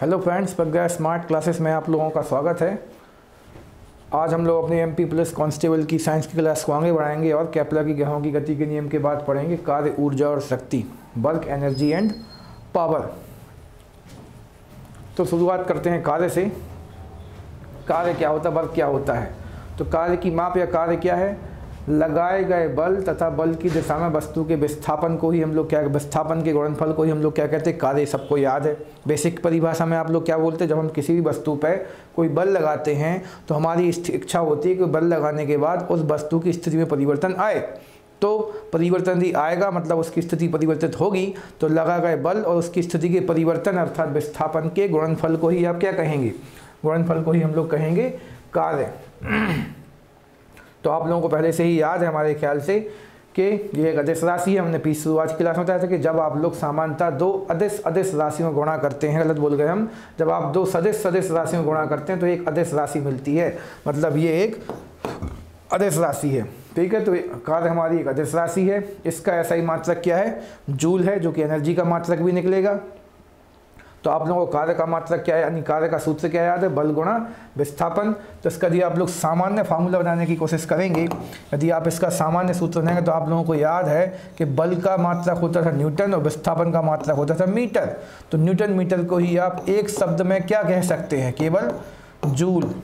Hello friends Pragya smart classes में आप लोगों का स्वागत है। आज हम लोग अपने एम पी प्लस कॉन्स्टेबल की साइंस की क्लास को आगे बढ़ाएँगे और कैपला की ग्रहों की गति के नियम के बाद पढ़ेंगे कार्य, ऊर्जा और शक्ति वर्क एनर्जी एंड पावर तो शुरुआत करते हैं कार्य से। कार्य क्या होता है वर्क क्या होता है? तो कार्य की माप या कार्य क्या है? लगाए गए बल तथा बल की दिशा में वस्तु के विस्थापन को ही हम लोग क्या विस्थापन के गुणनफल को ही हम लोग क्या कहते हैं? कार्य सबको याद है। बेसिक परिभाषा में आप लोग क्या बोलते हैं? जब हम किसी भी वस्तु पर कोई बल लगाते हैं तो हमारी इच्छा होती है कि बल लगाने के बाद उस वस्तु की स्थिति में परिवर्तन आए। तो परिवर्तन यदि आएगा मतलब उसकी स्थिति परिवर्तित होगी तो लगा गए बल और उसकी स्थिति के परिवर्तन अर्थात विस्थापन के गुणनफल को ही आप क्या कहेंगे? गुणनफल को ही हम लोग कहेंगे कार्य। तो आप लोगों को पहले से ही याद है हमारे ख्याल से कि ये एक अदिश राशि है। हमने पीस शुरुआत की क्लास में बताया था कि जब आप लोग सामान्यतः दो अदिश अदिश राशियों में गुणा करते हैं, गलत बोल गए हम, जब आप दो सदिश सदिश राशि में गुणा करते हैं तो एक अदिश राशि मिलती है। मतलब ये एक अदिश राशि है। ठीक है तो कार्य हमारी एक अदिश राशि है। इसका ऐसा ही मात्रक क्या है? जूल है, जो कि एनर्जी का मात्रक भी निकलेगा। तो आप लोगों को कार्य का मात्रक क्या है, यानी कार्य का सूत्र क्या याद है? बल गुणा विस्थापन। तो इसका यदि आप लोग सामान्य फार्मूला बनाने की कोशिश करेंगे, यदि आप इसका सामान्य सूत्र बनाएँगे तो आप लोगों को याद है कि बल का मात्रक होता था न्यूटन और विस्थापन का मात्रक होता था मीटर। तो न्यूटन मीटर को ही आप एक शब्द में क्या कह सकते हैं? केवल जूल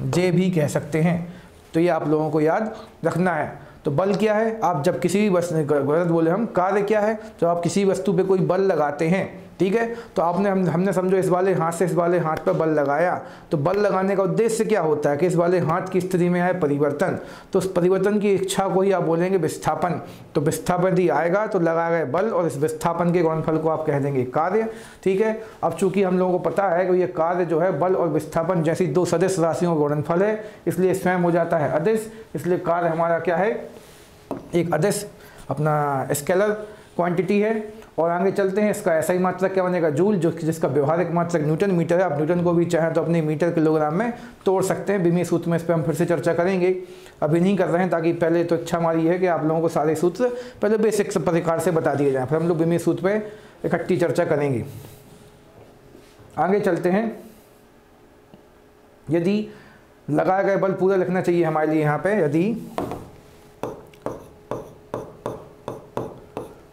जे भी कह सकते हैं। तो ये आप लोगों को याद रखना है। तो बल क्या है? आप जब किसी भी वस्तु, गलत बोले हम, कार्य क्या है? जब आप किसी वस्तु पे कोई बल लगाते हैं। ठीक है? तो आपने, हम, हमने समझो इस वाले हाथ से इस वाले हाथ पर बल लगाया। तो बल लगाने का उद्देश्य क्या होता है कि इस वाले हाथ की स्थिति में आए परिवर्तन। तो उस परिवर्तन की इच्छा को ही आप बोलेंगे विस्थापन। तो विस्थापन यदि आएगा तो लगाया गए बल और इस विस्थापन के गुणफल को आप कह देंगे कार्य। ठीक है? अब चूँकि हम लोगों को पता है कि ये कार्य जो है बल और विस्थापन जैसी दो सदस्य राशियों का गुणनफल है, इसलिए स्वयं हो जाता है अदिश। इसलिए कार्य हमारा क्या है? एक अदिश, अपना स्केलर क्वांटिटी है, और आगे चलते हैं, इसका ऐसा ही मात्रक क्या बनेगा? जूल, जो जिसका व्यवहारिक मात्रक न्यूटन मीटर है। आप न्यूटन को भी चाहें तो अपने मीटर किलोग्राम में तोड़ सकते हैं। बीमी सूत्र में इस पर हम फिर से चर्चा करेंगे। अभी नहीं कर रहे हैं, ताकि पहले तो इच्छा हमारी है कि आप लोगों को सारे सूत्र पहले बेसिक प्रकार से बता दिए जाएँ। फिर हम लोग बीमी सूत्र पर इकट्ठी चर्चा करेंगे। आगे चलते हैं। यदि लगाया गया बल पूरा लिखना चाहिए हमारे लिए यहाँ पे, यदि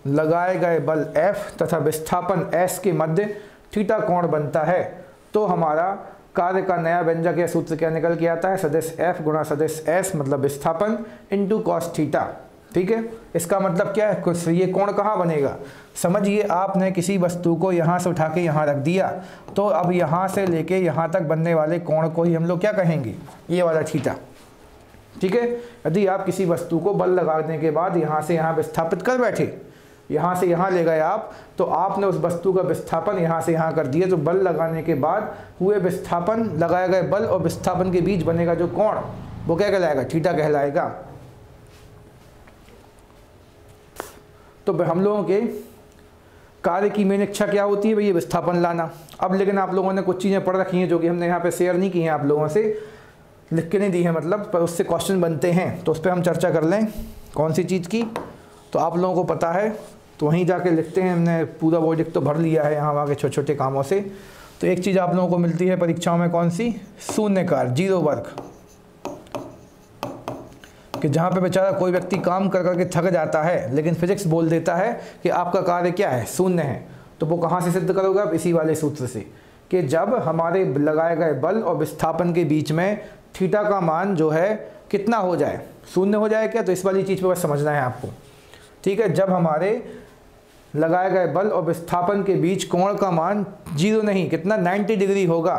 लगाए गए बल F तथा विस्थापन S के मध्य थीटा कोण बनता है। तो हमारा कार्य का नया व्यंजक या सूत्र क्या निकल के आता है? सदस्य F गुणा सदस्य S मतलब विस्थापन इंटू कॉस थीटा ठीक है? इसका मतलब क्या है? कुछ ये कोण कहाँ बनेगा? समझिए, आपने किसी वस्तु को यहाँ से उठा के यहाँ रख दिया। तो अब यहाँ से लेके यहाँ तक बनने वाले कोण को ही हम लोग क्या कहेंगे? ये वाला थीटा ठीक है? यदि आप किसी वस्तु को बल लगाने के बाद यहाँ से यहाँ विस्थापित कर बैठे यहाँ से यहाँ ले गए आप तो आपने उस वस्तु का विस्थापन यहाँ से यहाँ कर दिया तो बल लगाने के बाद हुए विस्थापन, लगाए गए बल और विस्थापन के बीच बनेगा जो कोण, वो क्या कहलाएगा? थीटा कहलाएगा। तो हम लोगों के कार्य की मेन इच्छा क्या होती है? भैया विस्थापन लाना। अब लेकिन आप लोगों ने कुछ चीज़ें पढ़ रखी हैं जो कि हमने यहाँ पे शेयर नहीं की हैं आप लोगों से। लिख के नहीं दी है मतलब पर उससे क्वेश्चन बनते हैं। तो उस पर हम चर्चा कर लें कौन सी चीज़ की। तो आप लोगों को पता है तो वहीं जाके लिखते हैं, हमने पूरा प्रोजेक्ट तो भर लिया है यहाँ वहाँ के छोटे छोटे कामों से। तो एक चीज़ आप लोगों को मिलती है परीक्षाओं में कौन सी? शून्यकार ज़ीरो वर्क कि जहाँ पे बेचारा कोई व्यक्ति काम कर करके थक जाता है, लेकिन फिजिक्स बोल देता है कि आपका कार्य क्या है? शून्य है। तो वो कहाँ से सिद्ध करोगे आप? इसी वाले सूत्र से। कि जब हमारे लगाए गए बल और विस्थापन के बीच में थीटा का मान जो है कितना हो जाए? शून्य हो जाए क्या? तो इस वाली चीज़ पर बस समझना है आपको। ठीक है, जब हमारे लगाए गए बल और विस्थापन के बीच कोण का मान ज़ीरो नहीं, कितना 90 डिग्री होगा?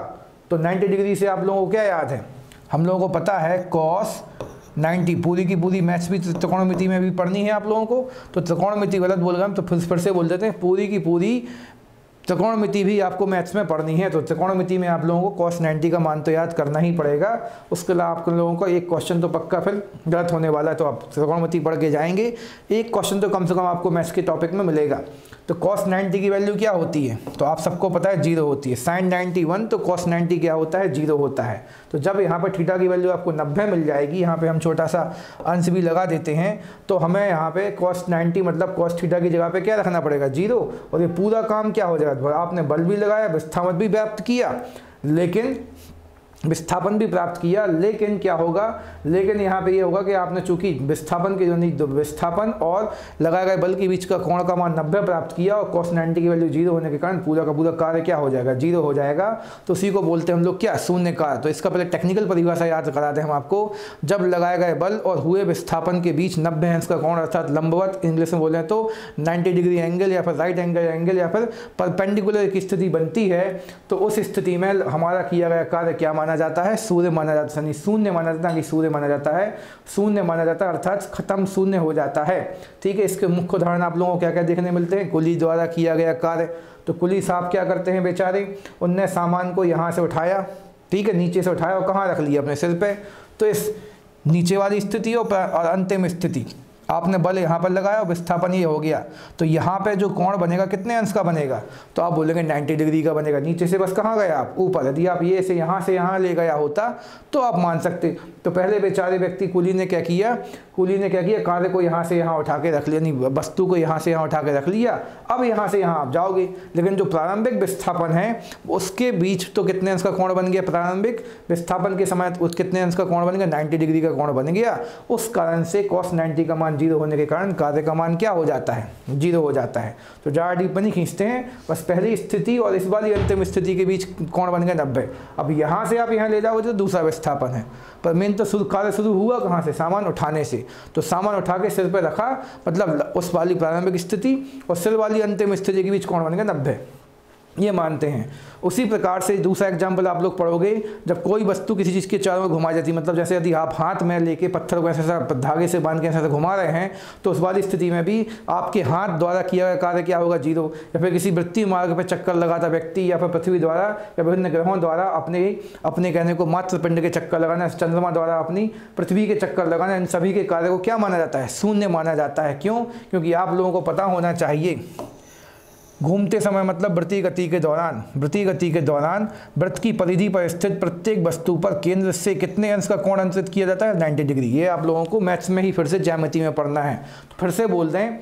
तो 90 डिग्री से आप लोगों को क्या याद है? हम लोगों को पता है कॉस 90 पूरी की पूरी मैथ्स भी त्रिकोणमिति में भी पढ़नी है आप लोगों को। तो त्रिकोणमिति गलत बोल गए तो फिर फिर से बोल देते हैं, पूरी की पूरी त्रिकोणमिति भी आपको मैथ्स में पढ़नी है तो त्रिकोणमिति में आप लोगों को कॉस 90 का मान तो याद करना ही पड़ेगा। उसके अलावा आप लोगों को एक क्वेश्चन तो पक्का फिर गलत होने वाला है तो आप त्रिकोणमिति पढ़ के जाएँगे। एक क्वेश्चन तो कम से कम आपको मैथ्स के टॉपिक में मिलेगा। तो कॉस 90 की वैल्यू क्या होती है? तो आप सबको पता है ज़ीरो होती है। साइन 91 तो कॉस 90 क्या होता है? ज़ीरो होता है। तो जब यहाँ पर थीटा की वैल्यू आपको 90 मिल जाएगी, यहाँ पे हम छोटा सा अंश भी लगा देते हैं तो हमें यहाँ पे कॉस 90 मतलब कॉस थीटा की जगह पे क्या रखना पड़ेगा? ज़ीरो और ये पूरा काम क्या हो जाएगा? आपने बल भी लगाया विस्थापन भी व्याप्त किया, लेकिन विस्थापन भी प्राप्त किया, लेकिन क्या होगा? लेकिन यहाँ पे ये यह होगा कि आपने चूँकि विस्थापन के जो विस्थापन और लगाए गए बल के बीच का कोण का मान नब्बे प्राप्त किया और कॉस नाइन्टी की वैल्यू ज़ीरो होने के कारण पूरा का पूरा कार्य क्या हो जाएगा? ज़ीरो हो जाएगा। तो उसी को बोलते हैं हम लोग क्या? शून्य कार्य। तो इसका पहले टेक्निकल परिभाषा याद करा दें हम आपको। जब लगाए गए बल और हुए विस्थापन के बीच नब्बे अंश इसका कोण अर्थात लंबवत, इंग्लिश में बोले तो नाइन्टी डिग्री एंगल या फिर राइट एंगल एंगल या फिर परपेंडिकुलर की स्थिति बनती है तो उस स्थिति में हमारा किया गया कार्य क्या माना जाता है, सूर्य माना जाता है शून्य माना जाता है कि सूर्य माना जाता है। शून्य माना जाता है, अर्थात खत्म शून्य हो जाता है। ठीक है, इसके मुख्य उदाहरण आप लोगों को क्या क्या देखने मिलते हैं? कुली द्वारा किया गया कार्य। तो कुली साहब क्या करते हैं बेचारे? उनने सामान को यहाँ से उठाया, ठीक है, नीचे से उठाया और कहाँ रख लिया? अपने सिर पर तो इस नीचे वाली स्थिति और अंतिम स्थिति। आपने बल यहाँ पर लगाया, विस्थापन ये हो गया। तो यहाँ पे जो कोण बनेगा, कितने अंश का बनेगा? तो आप बोलेंगे 90 डिग्री का बनेगा। नीचे से बस कहाँ गया आप? ऊपर। यदि आप ये से यहाँ से यहाँ ले गया होता तो आप मान सकते। तो पहले बेचारे व्यक्ति कुली ने क्या किया? कुली ने क्या किया? कार्य को यहाँ से यहाँ उठा के रख लिया नहीं वस्तु को यहाँ से यहाँ उठा के रख लिया। अब यहाँ से यहाँ आप जाओगे। लेकिन जो प्रारंभिक विस्थापन है, उसके बीच तो कितने अंश का कोण बन गया प्रारंभिक? विस्थापन के समय कितने अंश का कोण बन गया? नाइन्टी डिग्री का कोण बन गया। उस कारण से कॉस नाइन्टी का मान ज़ीरो होने के कारण कार्य का मान क्या हो जाता है? ज़ीरो हो जाता है। तो ज़्यादा डीप नहीं खींचते हैं, बस पहली स्थिति और इस वाली अंतिम स्थिति के बीच कोण बन गया नब्बे। अब यहाँ से आप यहाँ ले जाओगे तो दूसरा विस्थापन है। पर मेन तो शुरू कार्य शुरू हुआ कहाँ से? सामान उठाने से। तो सामान उठा के सिर पर रखा मतलब उस वाली प्रारंभिक स्थिति और सिर वाली अंतिम स्थिति के बीच कौन बन गया नब्बे। ये मानते हैं। उसी प्रकार से दूसरा एग्ज़ाम्पल आप लोग पढ़ोगे, जब कोई वस्तु किसी चीज़ के चारों में घुमाई जाती है मतलब जैसे यदि आप हाथ में लेके पत्थर को ऐसे ऐसा धागे से बाँध के ऐसे घुमा रहे हैं तो उस वाली स्थिति में भी आपके हाथ द्वारा किया गया कार्य क्या होगा? ज़ीरो। या फिर किसी वृत्ति मार्ग पर चक्कर लगाता व्यक्ति या फिर पृथ्वी द्वारा या विभिन्न ग्रहों द्वारा अपने अपने कहने को मात्र पिंड के चक्कर लगाना, चंद्रमा द्वारा अपनी पृथ्वी के चक्कर लगाना, इन सभी के कार्य को क्या माना जाता है? शून्य माना जाता है। क्यों? क्योंकि आप लोगों को पता होना चाहिए। घूमते समय मतलब वृत्ति गति के दौरान वृत्ति गति के दौरान वृत्त की परिधि पर स्थित प्रत्येक वस्तु पर केंद्र से कितने अंश का कोण अंतरित किया जाता है? 90 डिग्री। ये आप लोगों को मैथ्स में ही फिर से ज्यामिति में पढ़ना है। तो फिर से बोल दें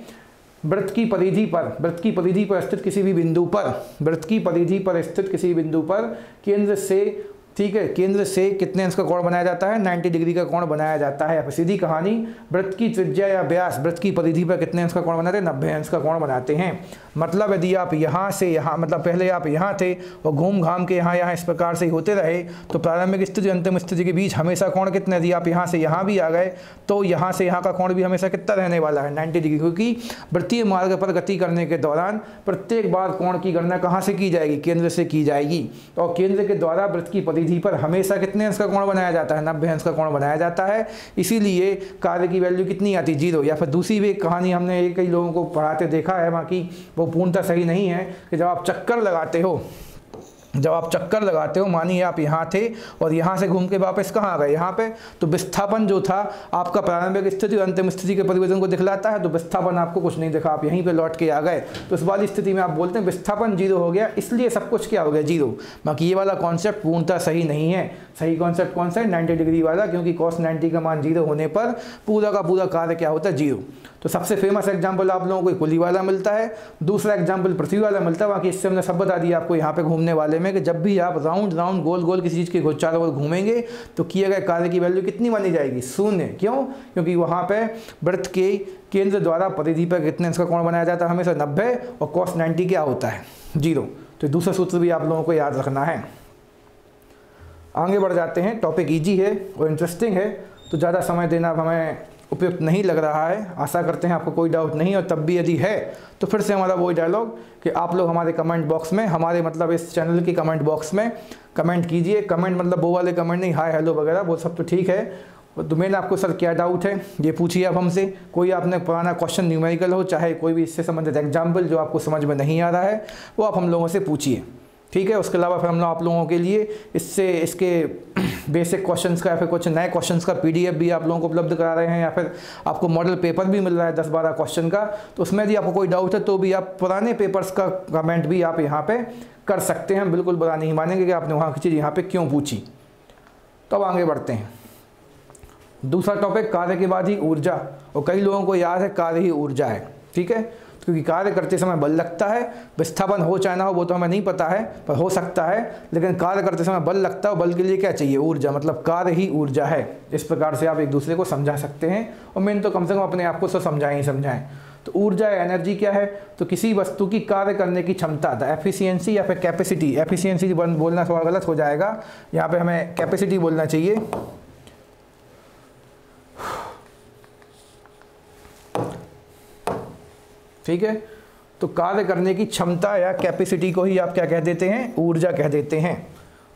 वृत्त की परिधि पर वृत्त की परिधि पर स्थित किसी भी बिंदु पर वृत्त की परिधि पर स्थित किसी बिंदु पर केंद्र से, ठीक है, केंद्र से कितने अंश का कोण बनाया जाता है? 90 डिग्री का कोण बनाया जाता है। सीधी कहानी वृत्त की त्रिज्या या व्यास वृत्त की परिधि पर कितने अंश का कोण बनाते हैं? नब्बे अंश का कोण बनाते हैं। मतलब यदि आप यहाँ से यहाँ मतलब पहले आप यहाँ थे और घूम घाम के यहाँ यहाँ इस प्रकार से होते रहे तो प्रारंभिक स्थिति, अंतिम स्थिति के बीच हमेशा कोण कितने यदि आप यहाँ से यहाँ भी आ गए तो यहाँ से यहाँ का कोण भी हमेशा कितना रहने वाला है? नाइन्टी डिग्री, क्योंकि वृत्तीय मार्ग पर गति करने के दौरान प्रत्येक बार कोण की गणना कहाँ से की जाएगी? केंद्र से की जाएगी। और केंद्र के द्वारा वृत्त की परिधि पर हमेशा कितने अंश का कोण बनाया जाता है? नब्बे अंश का कोण बनाया जाता है। इसीलिए कार्य की वैल्यू कितनी आती? ज़ीरो या फिर दूसरी भी एक कहानी हमने कई लोगों को पढ़ाते देखा है बाकी वो पूर्णतः सही नहीं है कि जब आप चक्कर लगाते हो, जब आप चक्कर लगाते हो, मानिए आप यहाँ थे और यहाँ से घूम के वापस कहाँ आ गए? यहाँ पे तो विस्थापन जो था, आपका प्रारंभिक स्थिति और अंतिम स्थिति के परिवर्तन को दिखलाता है तो विस्थापन आपको कुछ नहीं दिखा, आप यहीं पे लौट के आ गए। तो इस वाली स्थिति में आप बोलते हैं विस्थापन ज़ीरो हो गया, इसलिए सब कुछ क्या हो गया? ज़ीरो। बाकी ये वाला कॉन्सेप्ट पूर्णतः सही नहीं है। सही कॉन्सेप्ट कौन सा है? नाइन्टी डिग्री वाला, क्योंकि कॉस नाइन्टी का मान ज़ीरो होने पर पूरा का पूरा कार्य क्या होता है? ज़ीरो। तो सबसे फ़ेमस एग्ज़ाम्पल आप लोगों को कुली वाला मिलता है, दूसरा एग्ज़ाम्पल पृथ्वी वाला मिलता है, बाकी इससे हमने सब बता दिया आपको यहाँ पे घूमने वाले में कि जब भी आप राउंड राउंड गोल गोल किसी चीज़ के चारों ओर घूमेंगे तो किए गए कार्य की वैल्यू कितनी मानी जाएगी? शून्य। क्यों? क्योंकि वहाँ पर वृत्त के केंद्र द्वारा परिधि पर कितने, इसका कोण बनाया जाता है हमेशा नब्बे और कॉस नाइन्टी क्या होता है? ज़ीरो। तो दूसरा सूत्र भी आप लोगों को याद रखना है। आगे बढ़ जाते हैं। टॉपिक ईजी है और इंटरेस्टिंग है। तो ज़्यादा समय देना हमें उपयुक्त नहीं लग रहा है, आशा करते हैं आपको कोई डाउट नहीं, और तब भी यदि है तो फिर से हमारा वही डायलॉग कि आप लोग हमारे कमेंट बॉक्स में, हमारे मतलब इस चैनल की कमेंट बॉक्स में कमेंट कीजिए। कमेंट मतलब वो वाले कमेंट नहीं हाय हेलो वगैरह, वो सब तो ठीक है। तो मेन आपको सर क्या डाउट है, ये पूछिए आप हमसे। कोई आपने पुराना क्वेश्चन न्यूमेरिकल हो, चाहे कोई भी इससे संबंधित एग्ज़ाम्पल जो आपको समझ में नहीं आ रहा है, वो आप हम लोगों से पूछिए। ठीक है, उसके अलावा फिर हम लोग आप लोगों के लिए इससे, इसके बेसिक क्वेश्चंस का या फिर कुछ नए क्वेश्चंस का पीडीएफ भी आप लोगों को उपलब्ध करा रहे हैं या फिर आपको मॉडल पेपर भी मिल रहा है दस बारह क्वेश्चन का तो उसमें यदि आपको कोई डाउट है तो भी आप पुराने पेपर्स का कमेंट भी आप यहाँ पे कर सकते हैं। बिल्कुल बुरा नहीं मानेंगे कि आपने वहाँ की चीज़ यहाँ पे क्यों पूछी। तो अब आगे बढ़ते हैं। दूसरा टॉपिक कार्य के बाद ही ऊर्जा। और कई लोगों को याद है, कार्य ही ऊर्जा है। ठीक है? क्योंकि कार्य करते समय बल लगता है, विस्थापन हो चाहे ना हो, वो तो हमें नहीं पता है, पर हो सकता है, लेकिन कार्य करते समय बल लगता है बल के लिए क्या चाहिए? ऊर्जा मतलब कार्य ही ऊर्जा है। इस प्रकार से आप एक दूसरे को समझा सकते हैं और मेन तो कम से कम अपने आप को समझाएँ ही समझाएँ। तो ऊर्जा या एनर्जी क्या है? तो किसी वस्तु की कार्य करने की क्षमता था एफिशिएंसी या फिर कैपेसिटी एफिशिएंसी बोलना थोड़ा गलत हो जाएगा। यहाँ पे हमें कैपेसिटी बोलना चाहिए। ठीक है? तो कार्य करने की क्षमता या कैपेसिटी को ही आप क्या कह देते हैं? ऊर्जा कह देते हैं।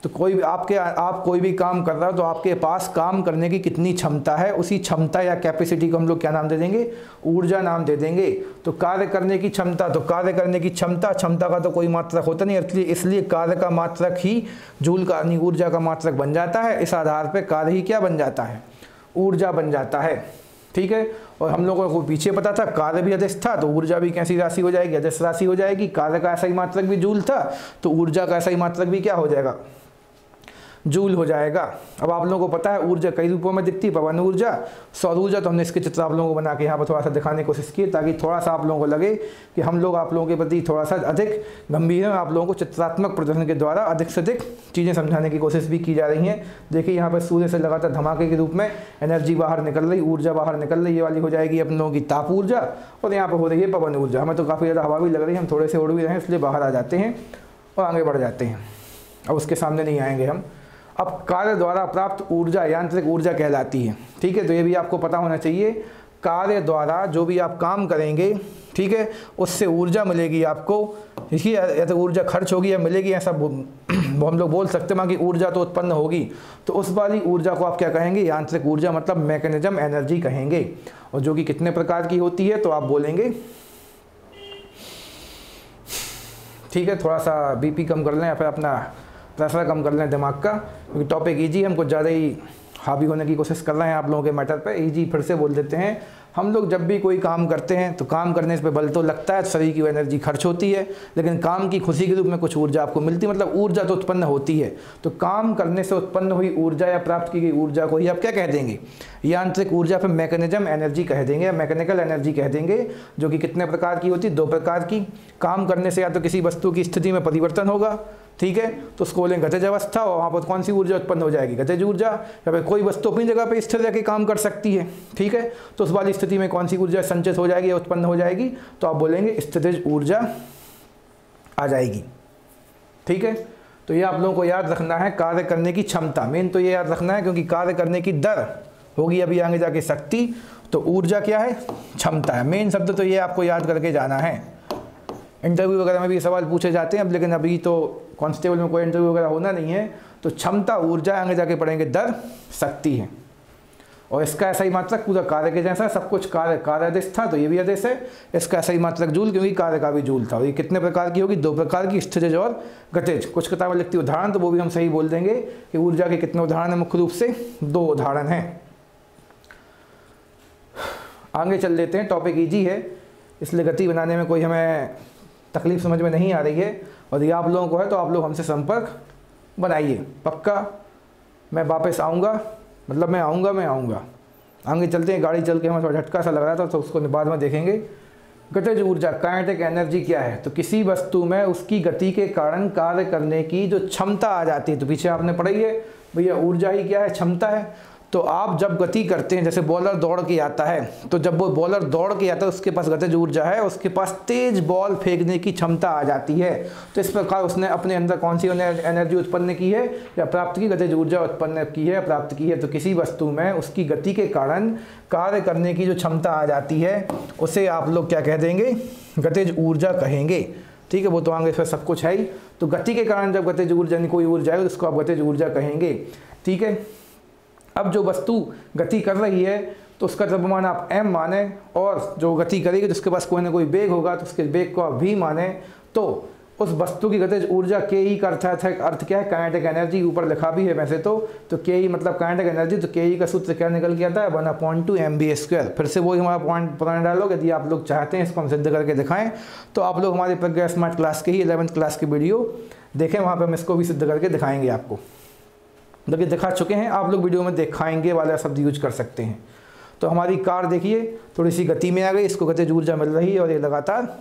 तो कोई भी आपके, आप कोई भी काम कर रहा हो तो आपके पास काम करने की कितनी क्षमता है, उसी क्षमता या कैपेसिटी को हम लोग क्या नाम दे देंगे? ऊर्जा नाम दे देंगे। तो कार्य करने की क्षमता तो कार्य करने की क्षमता क्षमता का तो कोई मात्रक होता नहीं, इसलिए इसलिए कार्य का मात्रक ही जूल का, यानी ऊर्जा का मात्रक बन जाता है। इस आधार पर कार्य ही क्या बन जाता है? ऊर्जा बन जाता है। ठीक है? और हम लोगों को पीछे पता था, कार्य भी अध्यक्ष था तो ऊर्जा भी कैसी राशि हो जाएगी? अध्यक्ष राशि हो जाएगी, कार्य का ऐसा ही मात्रक भी जूल था तो ऊर्जा का ऐसा ही मात्रक भी क्या हो जाएगा? जूल हो जाएगा। अब आप लोगों को पता है, ऊर्जा कई रूपों में दिखती है, पवन ऊर्जा, सौर ऊर्जा तो हमने इसके चित्र आप लोगों को बना के यहाँ पर थोड़ा सा दिखाने की कोशिश की ताकि थोड़ा सा आप लोगों को लगे कि हम लोग आप लोगों के प्रति थोड़ा सा अधिक गंभीर हैं, आप लोगों को चित्रात्मक प्रदर्शन के द्वारा अधिक से अधिक चीज़ें समझाने की कोशिश भी की जा रही हैं। देखिए, यहाँ पर सूर्य से लगातार धमाके के रूप में एनर्जी बाहर निकल रही, ऊर्जा बाहर निकल रही, ये वाली हो जाएगी अपन लोगों की ताप ऊर्जा और यहाँ पर हो रही है पवन ऊर्जा। हमें तो काफ़ी ज़्यादा हवा भी लग रही है, हम थोड़े से उड़ भी रहे हैं, इसलिए बाहर आ जाते हैं और आगे बढ़ जाते हैं। अब उसके सामने नहीं आएँगे हम। अब कार्य द्वारा प्राप्त ऊर्जा यांत्रिक ऊर्जा कहलाती है। ठीक है? तो ये भी आपको पता होना चाहिए। कार्य द्वारा जो भी आप काम करेंगे, ठीक है? उससे ऊर्जा मिलेगी आपको। देखिए या तो ऊर्जा खर्च होगी या मिलेगी, ऐसा हम लोग बोल सकते हैं कि ऊर्जा तो उत्पन्न होगी। तो उस वाली ऊर्जा को आप क्या कहेंगे? यांत्रिक ऊर्जा मतलब मैकेनिज्म, एनर्जी कहेंगे। और जो कि कितने प्रकार की होती है तो आप बोलेंगे। ठीक है? थोड़ा सा बीपी कम कर लें या फिर अपना प्रेशर कम कर लें दिमाग का, क्योंकि टॉपिक ईजी हम कुछ ज़्यादा ही हावी होने की कोशिश कर रहे हैं आप लोगों के मैटर पे। ईजी फिर से बोल देते हैं, हम लोग जब भी कोई काम करते हैं तो काम करने से बल तो लगता है, शरीर की एनर्जी खर्च होती है, लेकिन काम की खुशी के रूप में कुछ ऊर्जा आपको मिलती है मतलब ऊर्जा तो उत्पन्न होती है। तो काम करने से उत्पन्न हुई ऊर्जा या प्राप्त की गई ऊर्जा को ही आप क्या कह देंगे? यांत्रिक ऊर्जा फिर मैकेनिज्म एनर्जी कह देंगे, या मैकेनिकल एनर्जी कह देंगे, जो कि कितने प्रकार की होती है दो प्रकार की। काम करने से या तो किसी वस्तु की स्थिति में परिवर्तन होगा ठीक है? तो उसको बोलेंगे गतिज अवस्था और वहाँ पर कौन सी ऊर्जा उत्पन्न हो जाएगी? गतिज ऊर्जा, या फिर कोई वस्तु अपनी जगह पर स्थिर रह काम कर सकती है, ठीक है? तो उस वाली स्थिति में कौन सी ऊर्जा संचित हो जाएगी या उत्पन्न हो जाएगी? तो आप बोलेंगे स्थितिज ऊर्जा आ जाएगी, ठीक है? तो ये आप लोगों को याद रखना है कार्य करने की क्षमता। मेन तो ये याद रखना है क्योंकि कार्य करने की दर होगी अभी आगे जाके शक्ति। तो ऊर्जा क्या है? क्षमता है। मेन शब्द तो ये आपको याद करके जाना है। इंटरव्यू वगैरह में भी सवाल पूछे जाते हैं अब, लेकिन अभी तो कांस्टेबल में कोई इंटरव्यू वगैरह होना नहीं है तो क्षमता, ऊर्जा आगे जाके पढ़ेंगे दर शक्ति है। और इसका ऐसा ही मात्रक पूरा कार्य के जैसा, सब कुछ कार्य कार्य आदेश था तो ये भी आदेश है। इसका ऐसा ही मात्रक जूल, क्योंकि कार्य का भी जूल था। और ये कितने प्रकार की होगी? दो प्रकार की स्थितिज और गतिज। कुछ किताबें लिखती है, उदाहरण तो वो भी हम सही बोल देंगे कि ऊर्जा के कितने उदाहरण हैं। मुख्य रूप से दो उदाहरण हैं। आगे चल लेते हैं टॉपिक ईजी है। इसलिए गति बनाने में कोई हमें तकलीफ़ समझ में नहीं आ रही है। और यदि आप लोगों को है तो आप लोग हमसे संपर्क बनाइए। पक्का? मैं वापस आऊँगा। मतलब मैं आऊँगा मैं आऊँगा। आगे चलते हैं, गाड़ी चल के हमें थोड़ा झटका सा लग रहा था तो उसको बाद में देखेंगे। गतिज ऊर्जा काइनेटिक एनर्जी क्या है? तो किसी वस्तु में उसकी गति के कारण कार्य करने की जो क्षमता आ जाती है तो पीछे आपने पढ़ी है, भैया ऊर्जा ही क्या है? क्षमता है। तो आप जब गति करते हैं, जैसे बॉलर दौड़ के आता है तो जब वो बॉलर दौड़ के आता है, उसके पास गतिज ऊर्जा है, उसके पास तेज बॉल फेंकने की क्षमता आ जाती है। तो इस प्रकार उसने अपने अंदर कौन सी एनर्जी उत्पन्न की है, या प्राप्त की, गतिज ऊर्जा उत्पन्न की है, प्राप्त की है तो किसी वस्तु में उसकी गति के कारण कार्य करने की जो क्षमता आ जाती है, उसे आप लोग क्या कह देंगे? गतिज ऊर्जा कहेंगे। ठीक है, वो तो आगे फिर सब कुछ है ही। तो गति के कारण जब गतिज ऊर्जा कोई ऊर्जा है, उसको आप गतिज ऊर्जा कहेंगे। ठीक है? अब जो वस्तु गति कर रही है तो उसका द्रव्यमान आप m माने और जो गति करेगी उसके पास कोई ना कोई बेग होगा तो उसके बेग को आप v माने तो उस वस्तु की गतिज ऊर्जा के ई का अर्थ है अर्थ क्या है? काइनेटिक एनर्जी ऊपर लिखा भी है वैसे तो तो के ई मतलब काइनेटिक एनर्जी तो के ई का सूत्र क्या निकल गया था? One point two M B square फिर से वही हमारा पॉइंट पुराना डायलॉग यदि आप लोग चाहते हैं, इसको हम सिद्ध करके दिखाएँ तो आप लोग हमारे प्रज्ञा स्मार्ट क्लास के ही इलेवंथ क्लास की वीडियो देखें, वहाँ पर हम इसको भी सिद्ध करके दिखाएँगे आपको। देखिए दिखा चुके हैं, आप लोग वीडियो में दिखाएँगे वाला शब्द यूज़ कर सकते हैं। तो हमारी कार देखिए थोड़ी सी गति में आ गई, इसको गतिज ऊर्जा मिल रही है और ये लगातार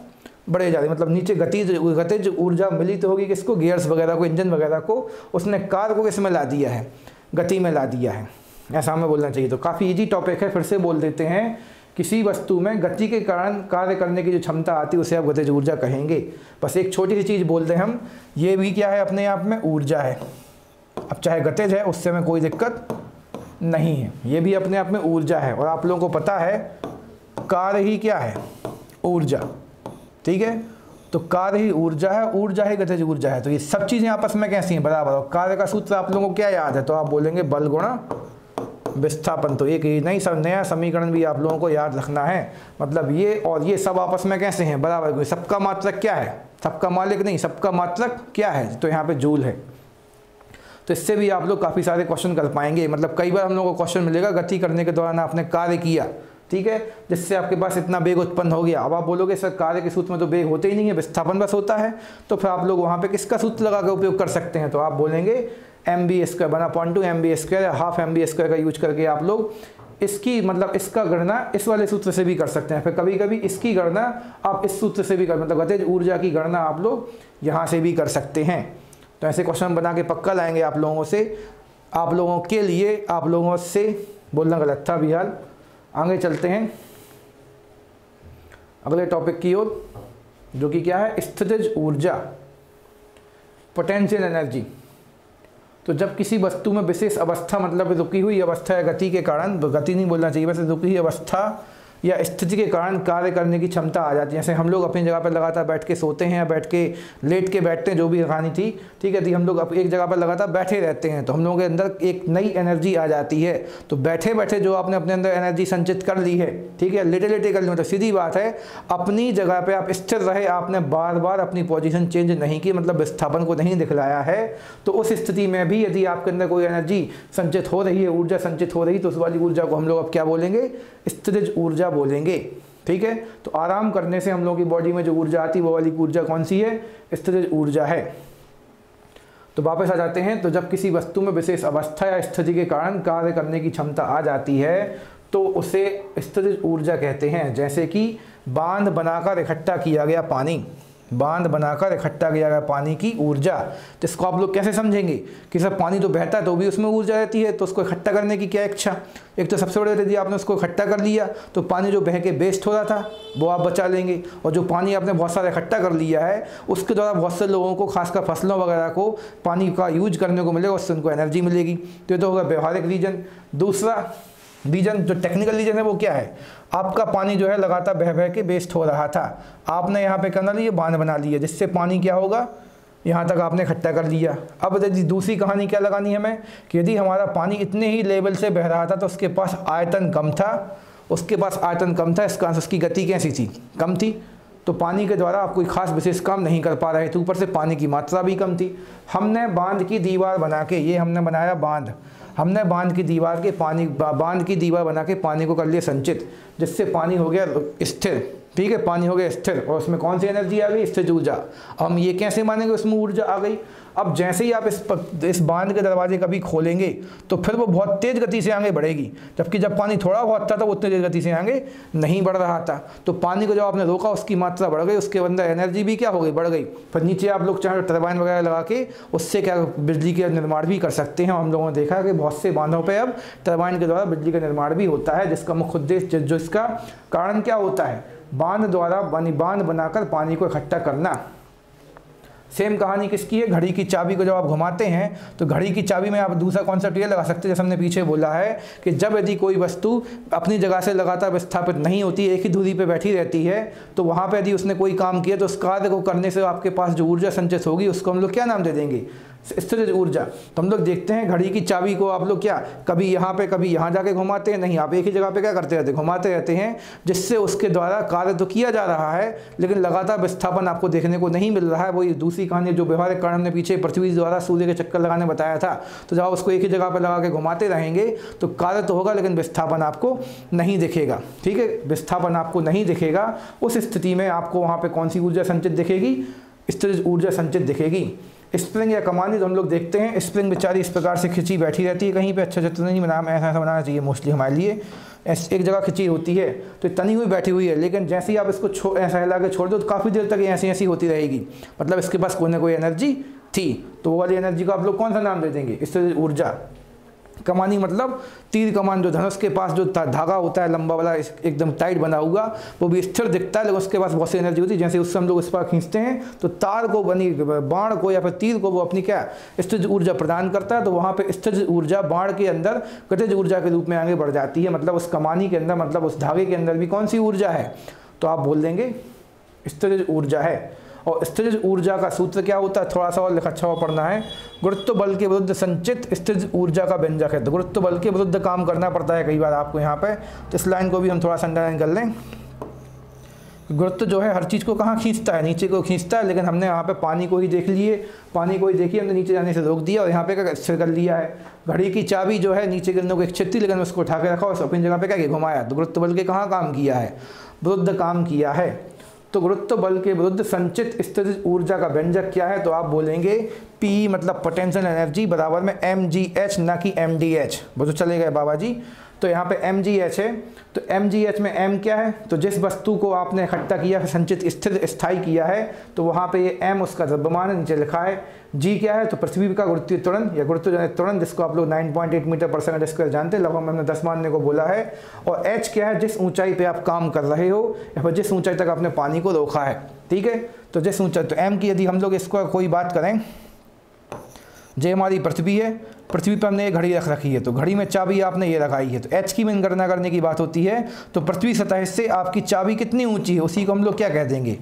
बढ़े जा रही मतलब नीचे गति गतिज ऊर्जा मिली तो होगी किसको? गियर्स वगैरह को इंजन वगैरह को। उसने कार को किसमें ला दिया है? गति में ला दिया है। ऐसा हमें बोलना चाहिए। तो काफ़ी ईजी टॉपिक है, फिर से बोल देते हैं, किसी वस्तु में गति के कारण कार्य करने की जो क्षमता आती है, उसे आप गतिज ऊर्जा कहेंगे। बस एक छोटी सी चीज़ बोलते हैं हम, ये भी क्या है अपने आप में? ऊर्जा है। अब चाहे गतिज है, उससे में कोई दिक्कत नहीं है। ये भी अपने आप में ऊर्जा है और आप लोगों को पता है, कार्य ही क्या है? ऊर्जा। ठीक है? तो कार्य ही ऊर्जा है, ऊर्जा ही गतिज ऊर्जा है। तो ये सब चीज़ें आपस में कैसी हैं? बराबर। और कार्य का सूत्र आप लोगों को क्या याद है? तो आप बोलेंगे बल गुणा विस्थापन। तो एक नई सब नया समीकरण भी आप लोगों को याद रखना है। मतलब ये और ये सब आपस में कैसे हैं? बराबर। सबका मात्रक क्या है? सबका मालिक नहीं, सबका मात्रक क्या है? तो यहाँ पे जूल है। तो इससे भी आप लोग काफ़ी सारे क्वेश्चन कर पाएँगे। मतलब कई बार हम लोग को क्वेश्चन मिलेगा गति करने के दौरान आपने कार्य किया, ठीक है? जिससे आपके पास इतना बेग उत्पन्न हो गया। अब आप बोलोगे, सर, कार्य के सूत्र में तो बेग होते ही नहीं है, विस्थापन बस होता है। तो फिर आप लोग वहाँ पे किसका सूत्र लगा के उपयोग कर सकते हैं? तो आप बोलेंगे एम बी स्क्वायर बना point two M B square half M B square का यूज़ करके आप लोग इसकी मतलब इसका गणना इस वाले सूत्र से भी कर सकते हैं। फिर कभी कभी इसकी गणना आप इस सूत्र से भी कर मतलब गतिज ऊर्जा की गणना आप लोग यहाँ से भी कर सकते हैं। तो ऐसे क्वेश्चन बना के पक्का लाएँगे आप लोगों से। आप लोगों के लिए, आप लोगों से बोलना गलत था बिहार। आगे चलते हैं। अगले टॉपिक की ओर, जो कि क्या है? स्थितिज ऊर्जा पोटेंशियल एनर्जी तो जब किसी वस्तु में विशेष अवस्था मतलब रुकी हुई अवस्था या गति के कारण, गति नहीं बोलना चाहिए वैसे रुकी हुई अवस्था या स्थिति के कारण कार्य करने की क्षमता आ जाती है। जैसे हम लोग अपनी जगह पर लगातार बैठ के सोते हैं या बैठ के लेट के बैठते हैं, जो भी कहानी थी, ठीक है, थी, हम लोग एक जगह पर लगातार बैठे रहते हैं तो हम लोगों के अंदर एक नई एनर्जी आ जाती है। तो बैठे बैठे जो आपने अपने अंदर एनर्जी संचित कर ली है, ठीक है लेटे लेटे कर ली मतलब सीधी बात है, अपनी जगह पर आप स्थिर रहे, आपने बार बार अपनी पोजिशन चेंज नहीं की मतलब विस्थापन को नहीं दिखलाया है तो उस स्थिति में भी यदि आपके अंदर कोई एनर्जी संचित हो रही है, ऊर्जा संचित हो रही तो उस वाली ऊर्जा को हम लोग अब क्या बोलेंगे? स्थितिज ऊर्जा बोलेंगे, ठीक है? तो आराम करने से हम लोगों की बॉडी में जो ऊर्जा आती है, वो वाली ऊर्जा कौन सी है? स्थितिज ऊर्जा है। तो वापस आ जाते हैं तो जब किसी वस्तु में विशेष अवस्था या स्थिति के कारण कार्य करने की क्षमता आ जाती है तो उसे स्थितिज ऊर्जा कहते हैं, जैसे कि बाँध बनाकर इकट्ठा किया गया पानी। बाँध बनाकर इकट्ठा किया गया पानी की ऊर्जा। तो इसको आप लोग कैसे समझेंगे कि सर पानी तो बहता है तो भी उसमें ऊर्जा रहती है? तो उसको इकट्ठा करने की क्या इच्छा? एक तो सबसे बड़े यदि आपने उसको इकट्ठा कर लिया तो पानी जो बह के वेस्ट हो रहा था, वो आप बचा लेंगे। और जो पानी आपने बहुत सारा इकट्ठा कर लिया है, उसके द्वारा बहुत से लोगों को, खासकर फ़सलों वगैरह को, पानी का यूज़ करने को मिलेगा, उससे उनको एनर्जी मिलेगी। तो ये तो होगा व्यवहारिक रीजन दूसरा रीजन जो टेक्निकल रीजन है, वो क्या है? आपका पानी जो है, लगातार बह बह के वेस्ट हो रहा था। आपने यहाँ पे करना लिए बाँध बना लिया, जिससे पानी क्या होगा? यहाँ तक आपने इकट्ठा कर लिया। अब यदि दूसरी कहानी क्या लगानी है हमें? कि यदि हमारा पानी इतने ही लेवल से बह रहा था तो उसके पास आयतन कम था। उसके पास आयतन कम था, इसका उसकी गति कैसी थी? कम थी। तो पानी के द्वारा आप कोई खास विशेष काम नहीं कर पा रहे थे। ऊपर से पानी की मात्रा भी कम थी। हमने बाँध की दीवार बना के, ये हमने बनाया बाँध। हमने बाँध की दीवार के पानी बाँध की दीवार बना के पानी को कर लिया संचित, जिससे पानी हो गया स्थिर। ठीक है? पानी हो गया स्थिर। और उसमें कौन सी एनर्जी आ गई? स्थिर ऊर्जा। हम ये कैसे मानेंगे? उसमें ऊर्जा आ गई। अब जैसे ही आप इस इस बाँध के दरवाजे कभी खोलेंगे तो फिर वो बहुत तेज़ गति से आगे बढ़ेगी। जबकि जब पानी थोड़ा बहुत था तो वो उतनी तेज़ गति से आगे नहीं बढ़ रहा था। तो पानी को जब आपने रोका, उसकी मात्रा बढ़ गई, उसके अंदर एनर्जी भी क्या हो गई? बढ़ गई। फिर नीचे आप लोग चाहे टर्बाइन वगैरह लगा के, उससे क्या बिजली का निर्माण भी कर सकते हैं। हम लोगों ने देखा कि बहुत से बांधों पर अब टर्बाइन के द्वारा बिजली का निर्माण भी होता है, जिसका मुख्य उद्देश्य, जो इसका कारण क्या होता है? बाँध द्वारा बाँध बनाकर पानी को इकट्ठा करना। सेम कहानी किसकी है? घड़ी की चाबी को जब आप घुमाते हैं तो घड़ी की चाबी में आप दूसरा कॉन्सेप्ट ये लगा सकते हैं? जैसे हमने पीछे बोला है कि जब यदि कोई वस्तु अपनी जगह से लगातार विस्थापित नहीं होती, एक ही दूरी पर बैठी रहती है तो वहाँ पर यदि उसने कोई काम किया तो उस कार्य को करने से आपके पास जो ऊर्जा संचित होगी, उसको हम लोग क्या नाम दे देंगे? स्थिर ऊर्जा। तो हम लोग देखते हैं घड़ी की चाबी को आप लोग क्या, कभी यहाँ पे, कभी यहाँ जाके घुमाते हैं? नहीं, आप एक ही जगह पे क्या करते रहते घुमाते रहते हैं, जिससे उसके द्वारा कार्य तो किया जा रहा है, लेकिन लगातार विस्थापन आपको देखने को नहीं मिल रहा है। वही दूसरी कहानी जो व्यवहारिक कारण हमने पीछे पृथ्वी द्वारा सूर्य के चक्कर लगाने बताया था। तो जब उसको एक ही जगह पर लगा के घुमाते रहेंगे तो कार्य तो होगा, लेकिन विस्थापन आपको नहीं दिखेगा। ठीक है? विस्थापन आपको नहीं दिखेगा। उस स्थिति में आपको वहाँ पर कौन सी ऊर्जा संचित दिखेगी? स्थिर ऊर्जा संचित दिखेगी। स्प्रिंग या कमानी तो हम लोग देखते हैं। स्प्रिंग बेचारी इस प्रकार से खिंची बैठी रहती है कहीं पे। अच्छा चित्र नहीं बना ऐसा ऐसा बनाना चाहिए मोस्टली हमारे लिए एक जगह खिंची होती है तो तनी हुई बैठी हुई है। लेकिन जैसे ही आप इसको छो, ऐसा हिला के छोड़ दो तो काफ़ी देर तक ऐसी ऐसी होती रहेगी। मतलब इसके पास कोई ना कोई एनर्जी थी तो वो वाली एनर्जी को आप लोग कौन सा नाम दे देंगे? इससे ऊर्जा। कमानी मतलब तीर कमान जो धनुष के पास जो धागा होता है, लंबा वाला एकदम टाइट बना हुआ, वो भी स्थिर दिखता है, लेकिन उसके पास बहुत सी एनर्जी होती है। जैसे उससे हम लोग इस पर खींचते हैं तो तार को बनी, बाण को या फिर तीर को वो अपनी क्या स्थिर ऊर्जा प्रदान करता है तो वहाँ पर स्थिर ऊर्जा बाण के अंदर गतिज ऊर्जा के रूप में आगे बढ़ जाती है। मतलब उस कमानी के अंदर मतलब उस धागे के अंदर भी कौन सी ऊर्जा है? तो आप बोल देंगे, स्थिर ऊर्जा है। और स्थिर ऊर्जा का सूत्र क्या होता है? थोड़ा सा और अच्छा हुआ पढ़ना है। गुरुत्व बल के विरुद्ध संचित स्थिर ऊर्जा का व्यंजक है। तो गुरुत्व बल के विरुद्ध काम करना पड़ता है कई बार आपको यहाँ पे। तो इस लाइन को भी हम थोड़ा सा अंडरलाइन कर लें। गुरुत्व जो है, हर चीज़ को कहाँ खींचता है? नीचे को खींचता है, लेकिन हमने यहाँ पे पानी को ही देख लिए। पानी को ही देखिए हमने नीचे जाने से रोक दिया और यहाँ पे क्या स्थिर कर लिया है? घड़ी की चाबी जो है, नीचे गिरने को एक छिट्टी लेकिन उसको उठा के रखा और अपनी जगह पे क्या? घुमाया। तो गुरुत्व बल के कहाँ काम किया है? विरुद्ध काम किया है। तो गुरुत्व बल के विरुद्ध संचित स्थित ऊर्जा का व्यंजक क्या है? तो आप बोलेंगे पी मतलब पोटेंशियल एनर्जी बराबर में एम जी एच ना कि एम डी एच बोलो चले गए बाबा जी तो यहाँ पे एम जी एच है। तो एम जी एच में एम क्या है? तो जिस वस्तु को आपने इकट्ठा किया संचित स्थिर स्थायी किया है तो वहाँ पे ये एम उसका द्रव्यमान है, नीचे लिखा है। जी क्या है? तो पृथ्वी का गुरुत्वीय त्वरण या गुरुत्वजनित त्वरण, जिसको आप लोग 9.8 मीटर पर सेकंड स्क्वायर जानते हैं। लगभग हमने दस मानने को बोला है। और एच क्या है? जिस ऊंचाई पे आप काम कर रहे हो, या फिर जिस ऊंचाई तक आपने पानी को रोका है। ठीक है? तो जिस ऊंचाई तो एम की यदि हम लोग इसको कोई बात करें जे हमारी पृथ्वी है। पृथ्वी पर हमने एक घड़ी रख रखी है तो घड़ी में चाबी आपने ये लगाई है तो एच की में गणना करने की बात होती है तो पृथ्वी सतह से आपकी चाबी कितनी ऊँची है, उसी को हम लोग क्या कह देंगे?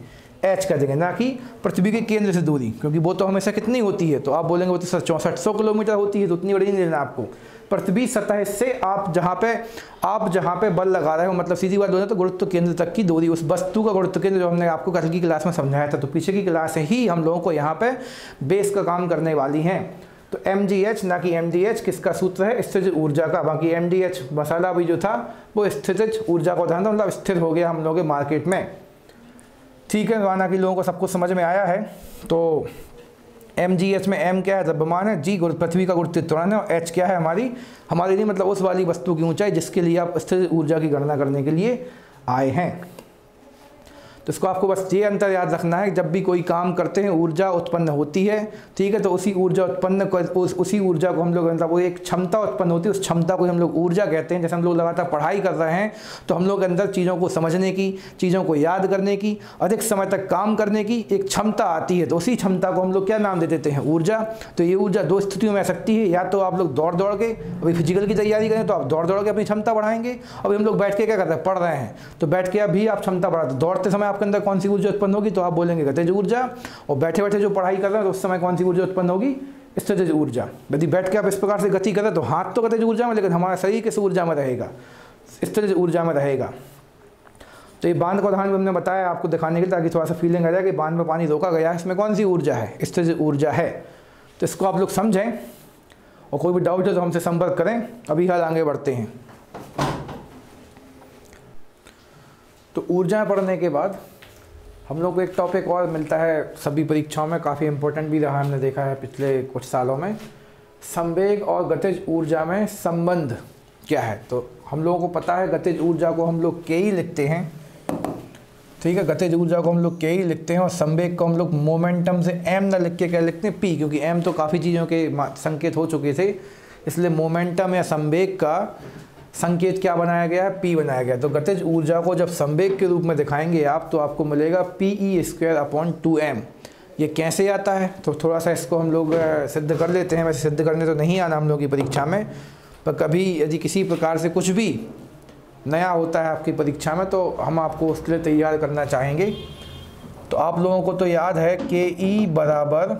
एच कह देंगे, ना कि पृथ्वी के केंद्र से दूरी, क्योंकि वो तो हमेशा कितनी होती है तो आप बोलेंगे वो तो सर चौंसठ सौ किलोमीटर होती है तो उतनी बड़ी नहीं लेना आपको। पृथ्वी सतह से आप जहाँ पे, आप जहाँ पे बल लगा रहे हो मतलब सीधी बात बोले तो गुरुत्व केंद्र तक की दूरी, उस वस्तु का गुरुत्व केंद्र जो हमने आपको कल की क्लास में समझाया था तो पीछे की क्लास ही हम लोगों को यहाँ पे बेस का काम करने वाली हैं। तो एच ना कि एम किसका सूत्र है? स्थिर ऊर्जा का। बाकी एम मसाला भी जो था, वो स्थिर ऊर्जा का उदाहरण था मतलब स्थिर हो गया हम लोग मार्केट में। ठीक है माना कि लोगों को सब कुछ समझ में आया है। तो एम जी एच में एम क्या है? द्रव्यमान है। जी पृथ्वी का गुरुत्व त्वरण है। और एच क्या है हमारी? हमारे लिए मतलब उस वाली वस्तु की ऊंचाई जिसके लिए आप स्थिर ऊर्जा की गणना करने के लिए आए हैं। तो इसको आपको बस ये अंतर याद रखना है जब भी कोई काम करते हैं ऊर्जा उत्पन्न होती है ठीक है तो उसी ऊर्जा उत्पन्न उस, उसी ऊर्जा को हम लोग मतलब वो एक क्षमता उत्पन्न होती है उस क्षमता को हम लोग ऊर्जा कहते हैं। जैसे हम लोग लगातार पढ़ाई कर रहे हैं तो हम लोग अंदर चीज़ों को समझने की चीज़ों को याद करने की अधिक समय तक काम करने की एक क्षमता आती है। तो उसी क्षमता को हम लोग क्या नाम दे देते हैं? ऊर्जा। तो ये ऊर्जा दो स्थितियों में आ सकती है। या तो आप लोग दौड़ दौड़ के अभी फ़िज़िकल की तैयारी करें तो आप दौड़ दौड़ के अपनी क्षमता बढ़ाएँगे। अभी हम लोग बैठ के क्या करते हैं? पढ़ रहे हैं। तो बैठ के अभी आप क्षमता बढ़ाते दौड़ते समय आपके अंदर कौन सी ऊर्जा उत्पन्न होगी तो आप बोलेंगे गतिज ऊर्जा। और बैठे बैठे जो पढ़ाई कर रहे हैं तो उस समय कौन सी ऊर्जा उत्पन्न होगी? स्थितिज ऊर्जा। यदि बैठ के आप इस प्रकार से गति करें तो हाथ तो गतिज ऊर्जा में, लेकिन हमारा शरीर किस ऊर्जा में रहेगा? स्थितिज ऊर्जा में रहेगा। तो ये बाँध का उदाहरण हमने बताया, आपको दिखाने के लिए, ताकि थोड़ा सा फीलिंग आ जाए कि बाँध में पानी रोका गया है, इसमें कौन सी ऊर्जा है? स्थिर ऊर्जा है। तो इसको आप लोग समझें, और कोई भी डाउट है तो हमसे संपर्क करें। अभी हाल आगे बढ़ते हैं। तो ऊर्जा पढ़ने के बाद हम लोग को एक टॉपिक और मिलता है सभी परीक्षाओं में, काफ़ी इंपॉर्टेंट भी रहा, हमने देखा है पिछले कुछ सालों में। संवेग और गतिज ऊर्जा में संबंध क्या है? तो हम लोगों को पता है गतिज ऊर्जा को हम लोग के ही लिखते हैं। ठीक है, गतिज ऊर्जा को हम लोग के ही लिखते हैं और संवेग को हम लोग मोमेंटम से एम ना लिख के क्या लिखते हैं? पी क्योंकि एम तो काफ़ी चीज़ों के संकेत हो चुके थे। इसलिए मोमेंटम या संवेग का संकेत क्या बनाया गया है? पी बनाया गया तो गतिज ऊर्जा को जब संवेग के रूप में दिखाएँगे आप तो आपको मिलेगा P E square upon two M ये कैसे आता है? तो थोड़ा सा इसको हम लोग सिद्ध कर लेते हैं। वैसे सिद्ध करने तो नहीं आना हम लोग की परीक्षा में। पर कभी यदि किसी प्रकार से कुछ भी नया होता है आपकी परीक्षा में तो हम आपको उसके लिए तैयार करना चाहेंगे। तो आप लोगों को तो याद है के ई बराबर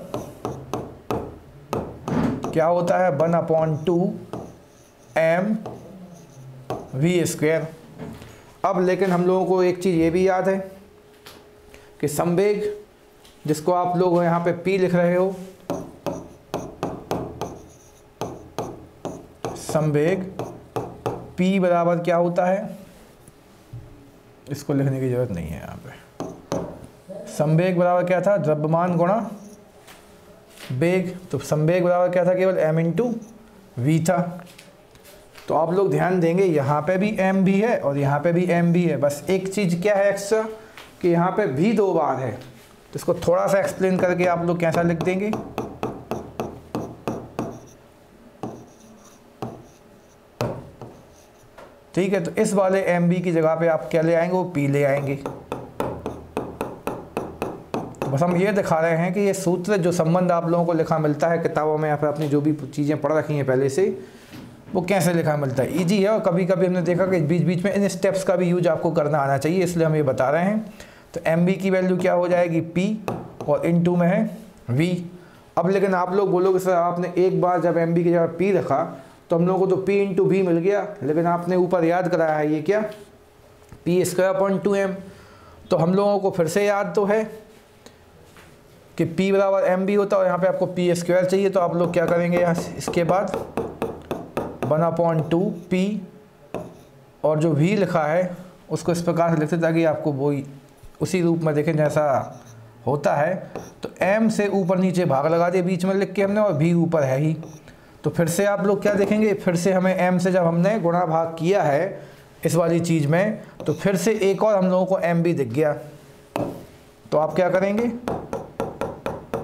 क्या होता है? One upon two M V square अब लेकिन हम लोगों को एक चीज़ ये भी याद है कि संवेग, जिसको आप लोग यहाँ पे पी लिख रहे हो, संवेग पी बराबर क्या होता है? इसको लिखने की ज़रूरत नहीं है यहाँ पे। संवेग बराबर क्या था? द्रव्यमान गुणा वेग। तो संवेग बराबर क्या था? केवल m इंटू वी था। तो आप लोग ध्यान देंगे, यहाँ पे भी एम भी है और यहाँ पे भी एम भी है। बस एक चीज़ क्या है एक्स्ट्रा कि यहाँ पे भी दो बार है। तो इसको थोड़ा सा एक्सप्लेन करके आप लोग कैसा लिख देंगे? ठीक है तो इस वाले एम बी की जगह पे आप क्या ले आएँगे? वो पी ले आएँगे। तो बस हम ये दिखा रहे हैं कि ये सूत्र जो संबंध आप लोगों को लिखा मिलता है किताबों में या फिर अपनी जो भी चीज़ें पढ़ रखी हैं पहले से वो कैसे लिखा मिलता है? ईजी है और कभी कभी हमने देखा कि बीच बीच में इन स्टेप्स का भी यूज़ आपको करना आना चाहिए, इसलिए हम ये बता रहे हैं। तो एम की वैल्यू क्या हो जाएगी? पी और इन टू में है वी अब लेकिन आप लोग बोलोगे सर आपने एक बार जब एम की जगह पी रखा तो हम लोगों को तो पी इंटू वी मिल गया। लेकिन आपने ऊपर याद कराया है ये क्या? P square point two M तो हम लोगों को फिर से याद तो है कि P बराबर एम बी होता है और यहाँ पे आपको पी स्क्वायर चाहिए तो आप लोग क्या करेंगे यहाँ इसके बाद? वन अपॉन टू पी और जो V लिखा है, उसको इस प्रकार से लिखते ताकि आपको वो उसी रूप में देखें जैसा होता है। तो एम से ऊपर नीचे भाग लगा दिए बीच में लिख के हमने, और V ऊपर है ही। तो फिर से आप लोग क्या देखेंगे? फिर से हमें एम से जब हमने गुणा भाग किया है इस वाली चीज़ में तो फिर से एक और हम लोगों को एम भी दिख गया। तो आप क्या करेंगे?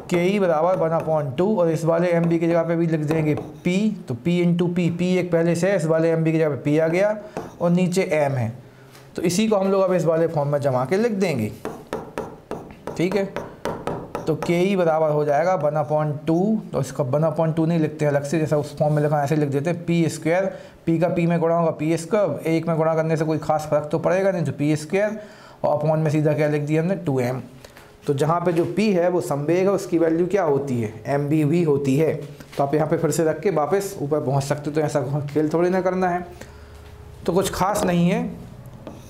के ई बराबर वन अपॉइंट टू और इस वाले एम बी की जगह पे भी लिख देंगे पी तो पी इंटू पी पी एक पहले से है, इस वाले एम बी की जगह पे पी आ गया और नीचे एम है। तो इसी को हम लोग अब इस वाले फॉर्म में जमा के लिख देंगे। ठीक है? तो के ई बराबर हो जाएगा वन अपॉइंट टू तो इसका वन अपॉइंट टू नहीं लिखते हैं, अलग से जैसा उस फॉर्म में लिखा, ऐसे लिख देते हैं पी स्क्वायर पी का पी में गुणा होगा पी स्क्वायर एक में गुणा करने से कोई खास फ़र्क तो पड़ेगा नहीं तो पी स्क्वायर और अपॉन में सीधा क्या लिख दिया हमने टू एम तो जहाँ पे जो P है वो संवेग है, उसकी वैल्यू क्या होती है? वी होती है। तो आप यहाँ पे फिर से रख के वापस ऊपर पहुँच सकते तो ऐसा खेल थोड़ी ना करना है। तो कुछ खास नहीं है।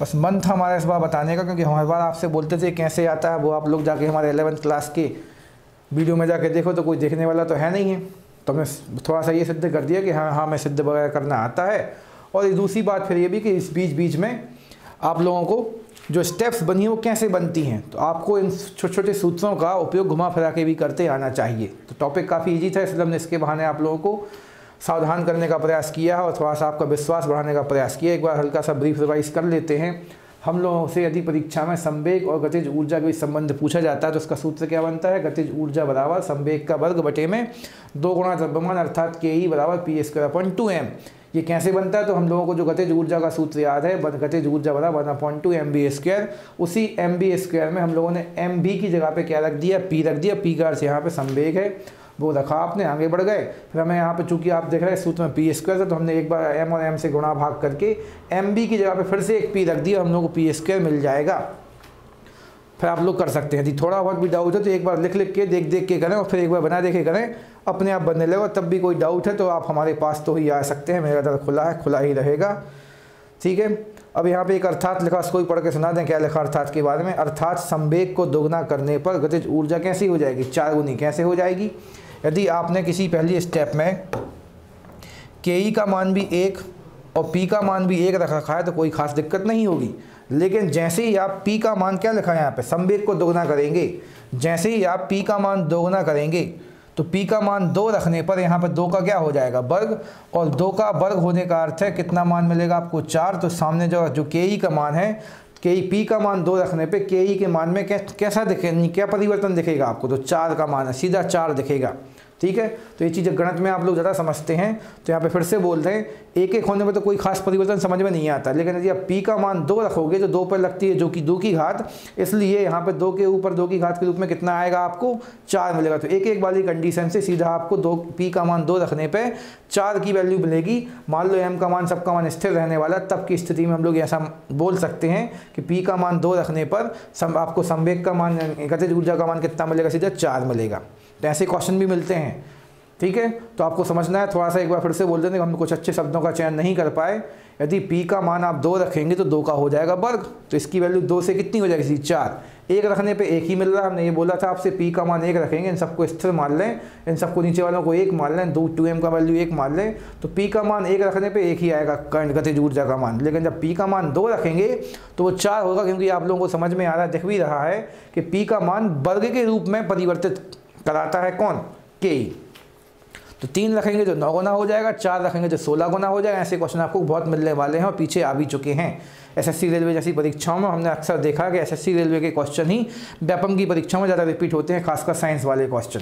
बस मन था हमारा इस बार बताने का, क्योंकि हमारे बार आपसे बोलते थे, कैसे आता है वो? आप लोग जाके हमारे एलेवंथ क्लास के वीडियो में जाके देखो तो कोई देखने वाला तो है नहीं है। तो मैं थोड़ा सा ये सिद्ध कर दिया कि हाँ हाँ मैं सिद्ध वगैरह करना आता है। और दूसरी बात फिर ये भी कि इस बीच बीच में आप लोगों को जो स्टेप्स बनी हैं, वो कैसे बनती हैं? तो आपको इन छोटे छोटे सूत्रों का उपयोग घुमा फिरा के भी करते आना चाहिए। तो टॉपिक काफ़ी ईजी था, इसलिए हमने इसके बहाने आप लोगों को सावधान करने का प्रयास किया और थोड़ा सा आपका विश्वास बढ़ाने का प्रयास किया एक बार हल्का सा ब्रीफ रिवाइज कर लेते हैं। हम लोगों से यदि परीक्षा में संवेग और गतिज ऊर्जा के संबंध पूछा जाता है तो उसका सूत्र क्या बनता है? गतिज ऊर्जा बराबर संवेग का वर्ग बटे में दो गुणा द्रव्यमान अर्थात के ई बराबर P square point two M ये कैसे बनता है? तो हम लोगों को जो गतिज ऊर्जा का सूत्र याद है गतिज ऊर्जा बना one upon two M B square. उसी एम बी स्क्वायर में हम लोगों ने एम बी की जगह पे क्या रख दिया? पी रख दिया। पी का अर्थ यहाँ पे संवेग है। वो रखा आपने, आगे बढ़ गए। फिर हमें यहाँ पे चूँकि आप देख रहे हैं सूत्र में पी स्क्वायर था तो हमने एक बार एम और एम से गुणा भाग करके एम बी की जगह पे फिर से एक पी रख दिया। हम लोग को पी स्क्वायर मिल जाएगा। फिर आप लोग कर सकते हैं। यदि थोड़ा बहुत भी डाउट है तो एक बार लिख लिख के, देख देख के करें और फिर एक बार बना देखे करें। अपने आप बनने लगे तब भी कोई डाउट है तो आप हमारे पास तो ही आ सकते हैं। मेरा दर खुला है, खुला ही रहेगा। ठीक है? अब यहाँ पे एक अर्थात लिखा उसको ही पढ़ के सुना दें, क्या लिखा अर्थात के बारे में? अर्थात संवेग को दोगुना करने पर गतिज ऊर्जा कैसी हो जाएगी? चार गुनी कैसे हो जाएगी? यदि आपने किसी पहली स्टेप में के ई का मान भी एक और पी का मान भी एक रख रखा है तो कोई खास दिक्कत नहीं होगी। लेकिन जैसे ही आप पी का मान क्या लिखा है यहाँ पे? संवेग को दोगुना करेंगे। जैसे ही आप पी का मान दोगुना करेंगे तो पी का मान दो रखने पर यहाँ पर दो का क्या हो जाएगा? वर्ग। और दो का वर्ग होने का अर्थ है कितना मान मिलेगा आपको? चार। तो सामने जो जो के ई का मान है, के ई, पी का मान दो रखने पे के ई के मान में कैसा दिखे क्या परिवर्तन दिखेगा आपको? तो चार का मान है, सीधा चार दिखेगा। ठीक है? तो ये चीज़ें गणित में आप लोग ज़्यादा समझते हैं। तो यहाँ पे फिर से बोल रहे हैं एक एक होने में तो कोई खास परिवर्तन समझ में नहीं आता। लेकिन यदि आप पी का मान दो रखोगे तो दो पर लगती है जो कि दो की घात इसलिए यहाँ पे दो के ऊपर दो की घात के रूप में कितना आएगा आपको? चार मिलेगा। तो एक एक वाली कंडीशन से सीधा आपको दो पी का मान दो रखने पर चार की वैल्यू मिलेगी। मान लो एम का मान सबका मान स्थिर रहने वाला तब की स्थिति में हम लोग ऐसा बोल सकते हैं कि पी का मान दो रखने पर सम, आपको संवेग का मान गतिज ऊर्जा का मान कितना मिलेगा? सीधा चार मिलेगा। तो ऐसे क्वेश्चन भी मिलते हैं। ठीक है? तो आपको समझना है, थोड़ा सा एक बार फिर से बोल देते हम कुछ अच्छे शब्दों का चयन नहीं कर पाए। यदि पी का मान आप दो रखेंगे तो दो का हो जाएगा वर्ग। तो इसकी वैल्यू दो से कितनी हो जाएगी? चार। एक रखने पे एक ही मिल रहा है, हमने ये बोला था आपसे पी का मान एक रखेंगे, इन सबको स्थिर मान लें, इन सबको नीचे वालों को एक मान लें, दो टू एम का वैल्यू एक मान लें तो पी का मान एक रखने पे एक ही आएगा करंट गतिज ऊर्जा का मान। लेकिन जब पी का मान दो रखेंगे तो वो चार होगा, क्योंकि आप लोगों को समझ में आ रहा है, दिख भी रहा है कि पी का मान वर्ग के रूप में परिवर्तित कराता है कौन? के तो तीन रखेंगे जो नौ गुना हो जाएगा, चार रखेंगे जो सोलह गुना हो जाएगा, ऐसे क्वेश्चन आपको बहुत मिलने वाले हैं और पीछे आ भी चुके हैं। एसएससी रेलवे जैसी परीक्षाओं में हमने अक्सर देखा कि एसएससी रेलवे के क्वेश्चन ही व्यापम की परीक्षाओं में ज़्यादा रिपीट होते हैं, खासकर साइंस वाले क्वेश्चन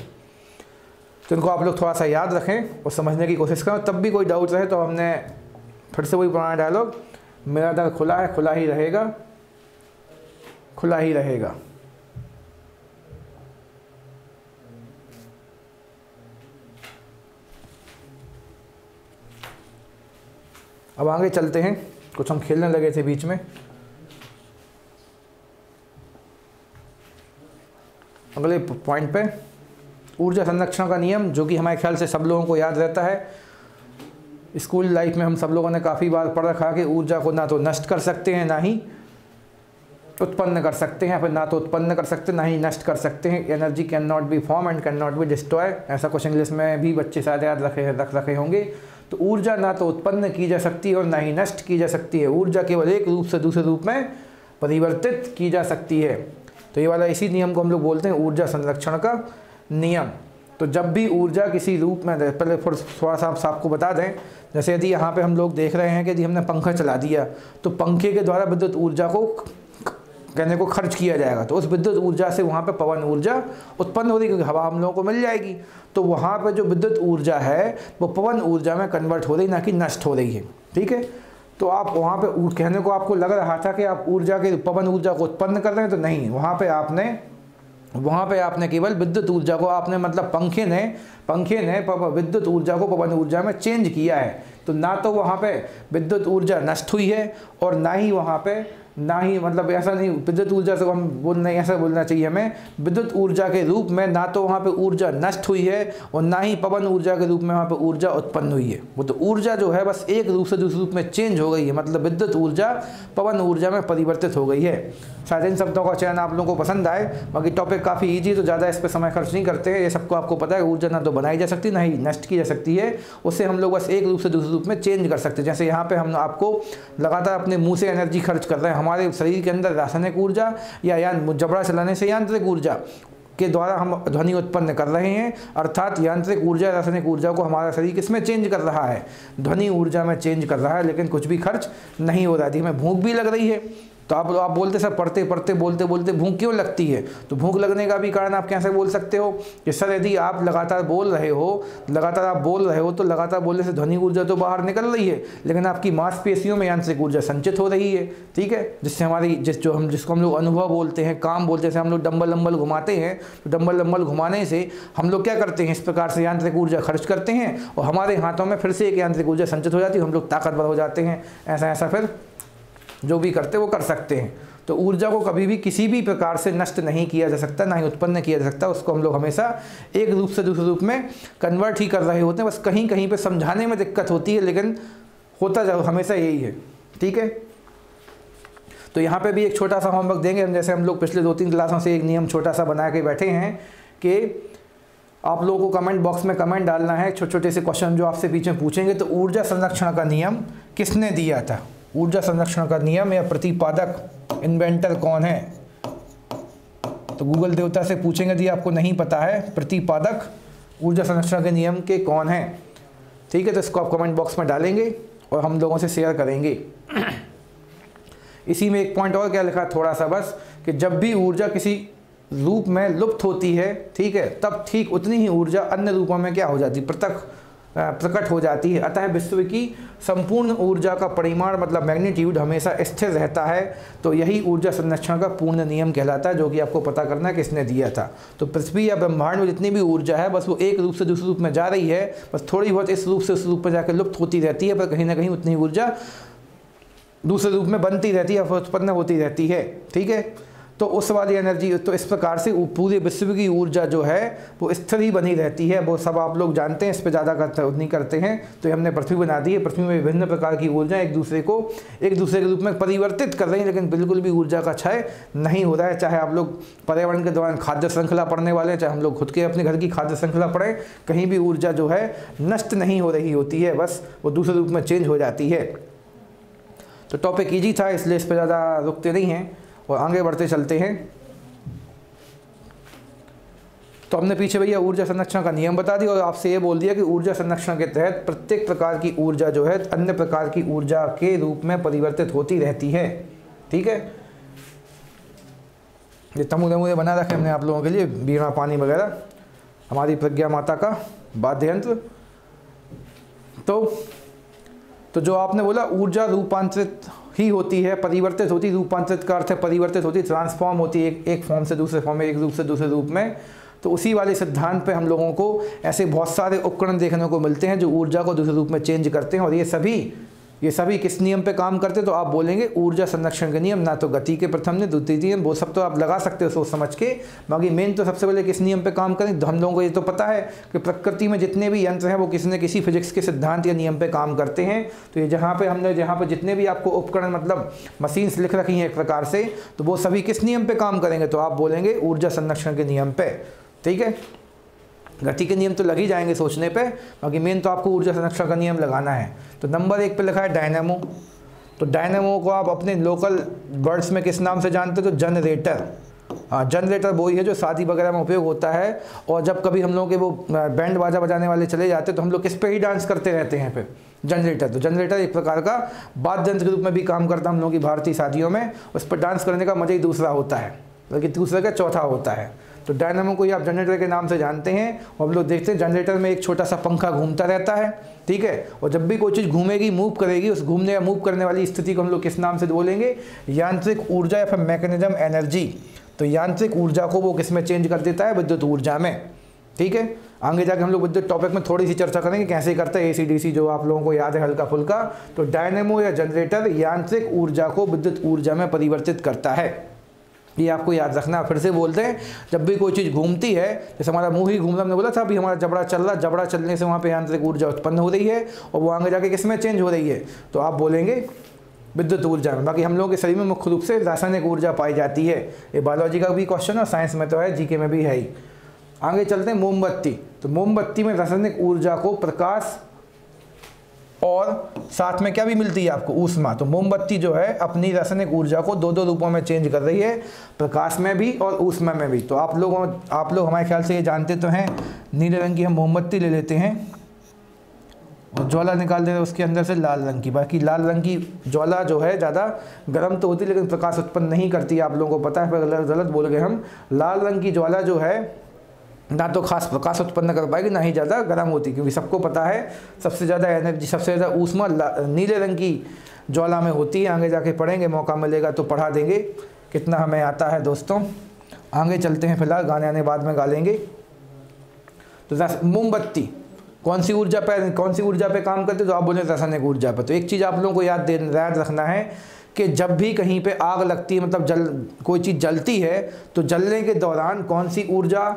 तो इनको आप लोग थोड़ा सा याद रखें और समझने की कोशिश करें। तब भी कोई डाउट रहे तो हमने फिर से वही पुराना डायलॉग मेरा दर खुला है, खुला ही रहेगा, खुला ही रहेगा। अब आगे चलते हैं। कुछ हम खेलने लगे थे बीच में। अगले पॉइंट पे। ऊर्जा संरक्षण का नियम, जो कि हमारे ख्याल से सब लोगों को याद रहता है। स्कूल लाइफ में हम सब लोगों ने काफ़ी बार पढ़ रखा कि ऊर्जा को ना तो नष्ट कर सकते हैं, ना ही उत्पन्न कर सकते हैं, फिर ना तो उत्पन्न कर सकते हैं ना ही नष्ट कर सकते हैं। Energy can not be form and can not be destroy ऐसा कुछ इंग्लिश में भी बच्चे शायद याद रखे, रख रखे होंगे। तो ऊर्जा ना तो उत्पन्न की जा सकती है और ना ही नष्ट की जा सकती है। ऊर्जा केवल एक रूप से दूसरे रूप में परिवर्तित की जा सकती है। तो ये वाला इसी नियम को हम लोग बोलते हैं, ऊर्जा संरक्षण का नियम। तो जब भी ऊर्जा किसी रूप में, पहले थोड़ा सा आपको बता दें, जैसे यदि यहाँ पे हम लोग देख रहे हैं कि यदि हमने पंखा चला दिया तो पंखे के द्वारा विद्युत ऊर्जा को कहने को खर्च किया जाएगा। तो उस विद्युत ऊर्जा से वहाँ पे पवन ऊर्जा उत्पन्न हो रही क्योंकि हवा हम लोगों को मिल जाएगी। तो वहाँ पे जो विद्युत ऊर्जा है, वो पवन ऊर्जा में कन्वर्ट हो रही, ना कि नष्ट हो रही है। ठीक है? तो आप वहाँ पे कहने को आपको लग रहा था कि आप ऊर्जा के, पवन ऊर्जा को उत्पन्न कर रहे हैं तो नहीं। वहाँ पर आपने, वहाँ पे आपने केवल विद्युत ऊर्जा को, आपने मतलब पंखे ने पंखे ने विद्युत ऊर्जा को पवन ऊर्जा में चेंज किया है। तो ना तो वहाँ पे विद्युत ऊर्जा नष्ट हुई है, और ना ही वहाँ पे ना ही मतलब ऐसा नहीं, विद्युत ऊर्जा से हम बोल, नहीं, ऐसा बोलना चाहिए हमें। विद्युत ऊर्जा के रूप में ना तो वहाँ पे ऊर्जा नष्ट हुई है और ना ही पवन ऊर्जा के रूप में वहाँ पे ऊर्जा उत्पन्न हुई है। वो तो ऊर्जा जो है बस एक रूप से दूसरे रूप में चेंज हो गई है। मतलब विद्युत ऊर्जा पवन ऊर्जा में परिवर्तित हो गई है। शायद इन शब्दों का चयन आप लोगों को पसंद आए। बाकी टॉपिक काफ़ी ईजी है तो ज़्यादा इस पर समय खर्च नहीं करते हैं। ये सबको आपको पता है, ऊर्जा ना तो बनाई जा सकती, ना ही नष्ट की जा सकती है। उससे हम लोग बस एक रूप से दूसरे रूप में चेंज कर सकते हैं। जैसे यहाँ पर हम आपको लगातार अपने मुँह से एनर्जी खर्च कर रहे हैं। हमारे शरीर के अंदर रासायनिक ऊर्जा या यान जबड़ा चलाने से यांत्रिक ऊर्जा के द्वारा हम ध्वनि उत्पन्न कर रहे हैं, अर्थात यांत्रिक ऊर्जा, रासायनिक ऊर्जा को हमारा शरीर किसमें चेंज कर रहा है? ध्वनि ऊर्जा में चेंज कर रहा है, लेकिन कुछ भी खर्च नहीं हो रहा है। हमें भूख भी लग रही है तो आप आप बोलते, सर, पढ़ते पढ़ते, बोलते बोलते भूख क्यों लगती है? तो भूख लगने का भी कारण आप कैसे बोल सकते हो? कि सर, यदि आप लगातार बोल रहे हो, लगातार आप बोल रहे हो तो लगातार बोलने से ध्वनि ऊर्जा तो बाहर निकल रही है, लेकिन आपकी मांसपेशियों में यांत्रिक ऊर्जा संचित हो रही है, ठीक है? जिससे हमारी, जिस, जो हम, जिसको हम लोग अनुभव बोलते हैं, काम बोलते हैं हम लोग डम्बल लम्बल घुमाते हैं तो डम्बल लम्बल घुमाने से हम लोग क्या करते हैं? इस प्रकार से यांत्रिक ऊर्जा खर्च करते हैं और हमारे हाथों में फिर से एक यांत्रिक ऊर्जा संचित हो जाती है, हम लोग ताकतवर हो जाते हैं। ऐसा ऐसा फिर जो भी करते वो कर सकते हैं। तो ऊर्जा को कभी भी किसी भी प्रकार से नष्ट नहीं किया जा सकता, ना ही उत्पन्न किया जा सकता, उसको हम लोग हमेशा एक रूप से दूसरे रूप में कन्वर्ट ही कर रहे होते हैं। बस कहीं कहीं पर समझाने में दिक्कत होती है, लेकिन होता जा, हमेशा यही है। ठीक है? तो यहाँ पे भी एक छोटा सा होमवर्क देंगे हम। जैसे हम लोग पिछले दो तीन क्लासों से एक नियम छोटा सा बना के बैठे हैं कि आप लोगों को कमेंट बॉक्स में कमेंट डालना है छोटे छोटे से क्वेश्चन जो आपसे पीछे पूछेंगे तो ऊर्जा संरक्षण का नियम किसने दिया था? ऊर्जा संरक्षण का नियम या प्रतिपादक इन्वेंटर कौन है? तो गूगल देवता से पूछेंगे, यदि आपको नहीं पता है, प्रतिपादक ऊर्जा संरक्षण के नियम के कौन है? ठीक है तो इसको आप कमेंट बॉक्स में डालेंगे और हम लोगों से शेयर करेंगे। इसी में एक पॉइंट और क्या लिखा थोड़ा सा बस, कि जब भी ऊर्जा किसी रूप में लुप्त होती है, ठीक है, तब ठीक उतनी ही ऊर्जा अन्य रूपों में क्या हो जाती? पृथक। प्रकट हो जाती है। अतः विश्व की संपूर्ण ऊर्जा का परिमाण मतलब मैग्नीट्यूड, हमेशा स्थिर रहता है। तो यही ऊर्जा संरक्षण का पूर्ण नियम कहलाता है, जो कि आपको पता करना है किसने दिया था। तो पृथ्वी या ब्रह्मांड में जितनी भी ऊर्जा है, बस वो एक रूप से दूसरे रूप में जा रही है। बस थोड़ी बहुत इस रूप से उस रूप में जाकर लुप्त होती रहती है, पर कहीं ना कहीं उतनी ऊर्जा दूसरे रूप में बनती रहती है, उत्पन्न होती रहती है। ठीक है? तो उस वाली एनर्जी तो इस प्रकार से पूरे विश्व की ऊर्जा जो है, वो स्थिर ही बनी रहती है। वो सब आप लोग जानते हैं, इस पर ज़्यादा करते नहीं करते हैं। तो हमने पृथ्वी बना दी है। पृथ्वी में विभिन्न प्रकार की ऊर्जा एक दूसरे को, एक दूसरे के रूप में परिवर्तित कर रही है, लेकिन बिल्कुल भी ऊर्जा का क्षय नहीं हो रहा है। चाहे आप लोग पर्यावरण के दौरान खाद्य श्रृंखला पढ़ने वाले हैं, चाहे हम लोग खुद के अपने घर की खाद्य श्रृंखला पढ़ें, कहीं भी ऊर्जा जो है, नष्ट नहीं हो रही होती है। बस वो दूसरे रूप में चेंज हो जाती है। तो टॉपिक ईजी था, इसलिए इस पर ज़्यादा रुकते नहीं हैं। और आगे बढ़ते चलते हैं। तो हमने पीछे भैया ऊर्जा संरक्षण का नियम बता दिया और आपसे ये बोल दिया कि ऊर्जा संरक्षण के तहत प्रत्येक प्रकार की ऊर्जा जो है, अन्य प्रकार की ऊर्जा के रूप में परिवर्तित होती रहती है। ठीक है? ये तमु तमूरे बना रखे हमने आप लोगों के लिए बीमा पानी वगैरह। हमारी प्रज्ञा माता का वाद्य यंत्र तो तो जो आपने बोला, ऊर्जा रूपांतरित ही होती है, परिवर्तित होती, रूपांतरित का अर्थ है परिवर्तित होती ट्रांसफॉर्म होती है एक एक फॉर्म से दूसरे फॉर्म में, एक रूप से दूसरे रूप में। तो उसी वाले सिद्धांत पे हम लोगों को ऐसे बहुत सारे उपकरण देखने को मिलते हैं जो ऊर्जा को दूसरे रूप में चेंज करते हैं और ये सभी ये सभी किस नियम पे काम करते तो आप बोलेंगे ऊर्जा संरक्षण के नियम, ना तो गति के प्रथम ने द्वितीय नियम, वो सब तो आप लगा सकते हो सोच समझ के। बाकी मेन तो सबसे पहले किस नियम पे काम करें तो हम लोगों को ये तो पता है कि प्रकृति में जितने भी यंत्र हैं, वो किसी न किसी फिजिक्स के सिद्धांत या नियम पर काम करते हैं। तो ये जहाँ पे हमने, जहाँ पर जितने भी आपको उपकरण मतलब मशीन्स लिख रखी हैं एक प्रकार से तो वो सभी किस नियम पर काम करेंगे तो आप बोलेंगे ऊर्जा संरक्षण के नियम पर ठीक है? गति के नियम तो लग ही जाएँगे सोचने पे, बाकी मेन तो आपको ऊर्जा संरक्षण का नियम लगाना है। तो नंबर एक पे लिखा है डायनेमो तो डायनेमो को आप अपने लोकल वर्ड्स में किस नाम से जानते हो? तो जनरेटर हाँ जनरेटर वही है जो शादी वगैरह में उपयोग होता है, और जब कभी हम लोग के वो बैंड बाजा बजाने वाले चले जाते हैं तो हम लोग किस पे ही डांस करते रहते हैं फिर? जनरेटर तो जनरेटर एक प्रकार का वाद्य के रूप में भी काम करता है हम लोगों की भारतीय शादियों में। उस पर डांस करने का मज़ा ही दूसरा होता है, बल्कि दूसरे का चौथा होता है। तो डायनामो को ही आप जनरेटर के नाम से जानते हैं और हम लोग देखते हैं जनरेटर में एक छोटा सा पंखा घूमता रहता है, ठीक है? और जब भी कोई चीज़ घूमेगी मूव करेगी, उस घूमने या मूव करने वाली स्थिति को हम लोग किस नाम से बोलेंगे? यांत्रिक ऊर्जा या फिर मैकेनिज्म एनर्जी तो यांत्रिक ऊर्जा को वो किसमें चेंज कर देता है? विद्युत ऊर्जा में, ठीक है? आगे जाके हम लोग विद्युत टॉपिक में थोड़ी सी चर्चा करेंगे, कैसे करते हैं एसीडीसी जो आप लोगों को याद है हल्का फुल्का। तो डायनेमो या जनरेटर यांत्रिक ऊर्जा को विद्युत ऊर्जा में परिवर्तित करता है। ये आपको याद रखना। फिर से बोलते हैं, जब भी कोई चीज़ घूमती है, जैसे हमारा मुँह ही घूमना हमने बोला था, अभी हमारा जबड़ा चल रहा, जबड़ा चलने से वहाँ पे यांत्रिक ऊर्जा उत्पन्न हो रही है और वो आगे जाके किसमें चेंज हो रही है? तो आप बोलेंगे, विद्युत ऊर्जा में। बाकी हम लोगों के शरीर में मुख्य रूप से रासायनिक ऊर्जा पाई जाती है। ये बायोलॉजी का भी क्वेश्चन है साइंस में तो है जीके में भी है ही। आगे चलते हैं, मोमबत्ती। तो मोमबत्ती में रासायनिक ऊर्जा को प्रकाश और साथ में क्या भी मिलती है आपको? ऊष्मा। तो मोमबत्ती जो है, अपनी रासायनिक ऊर्जा को दो दो रूपों में चेंज कर रही है, प्रकाश में भी और ऊष्मा में भी। तो आप लोगों, आप लोग हमारे ख्याल से ये जानते तो हैं, नीले रंग की हम मोमबत्ती ले लेते हैं और ज्वाला निकाल देते उसके अंदर से लाल रंग की। बाकी लाल रंग की ज्वाला जो है, ज़्यादा गर्म तो होती लेकिन प्रकाश उत्पन्न नहीं करती आप लोगों को पता है, पर गलत बोल गए हम। लाल रंग की ज्वाला जो है ना तो खास प्रकाश उत्पन्न कर पाएगी, ना ही ज़्यादा गर्म होती, क्योंकि सबको पता है, सबसे ज़्यादा एनर्जी सबसे ज़्यादा ऊष्मा नीले रंग की ज्वाला में होती है, आगे जाके पढ़ेंगे, मौका मिलेगा तो पढ़ा देंगे, कितना हमें आता है दोस्तों। आगे चलते हैं फ़िलहाल, गाने आने बाद में गा लेंगे तो मोमबत्ती, कौन सी ऊर्जा पे, कौन सी ऊर्जा पे काम करते तो आप बोले रासायनिक ऊर्जा पर तो एक चीज़ आप लोगों को याद दे, याद रखना है कि जब भी कहीं पे आग लगती है मतलब जल, कोई चीज़ जलती है तो जलने के दौरान कौन सी ऊर्जा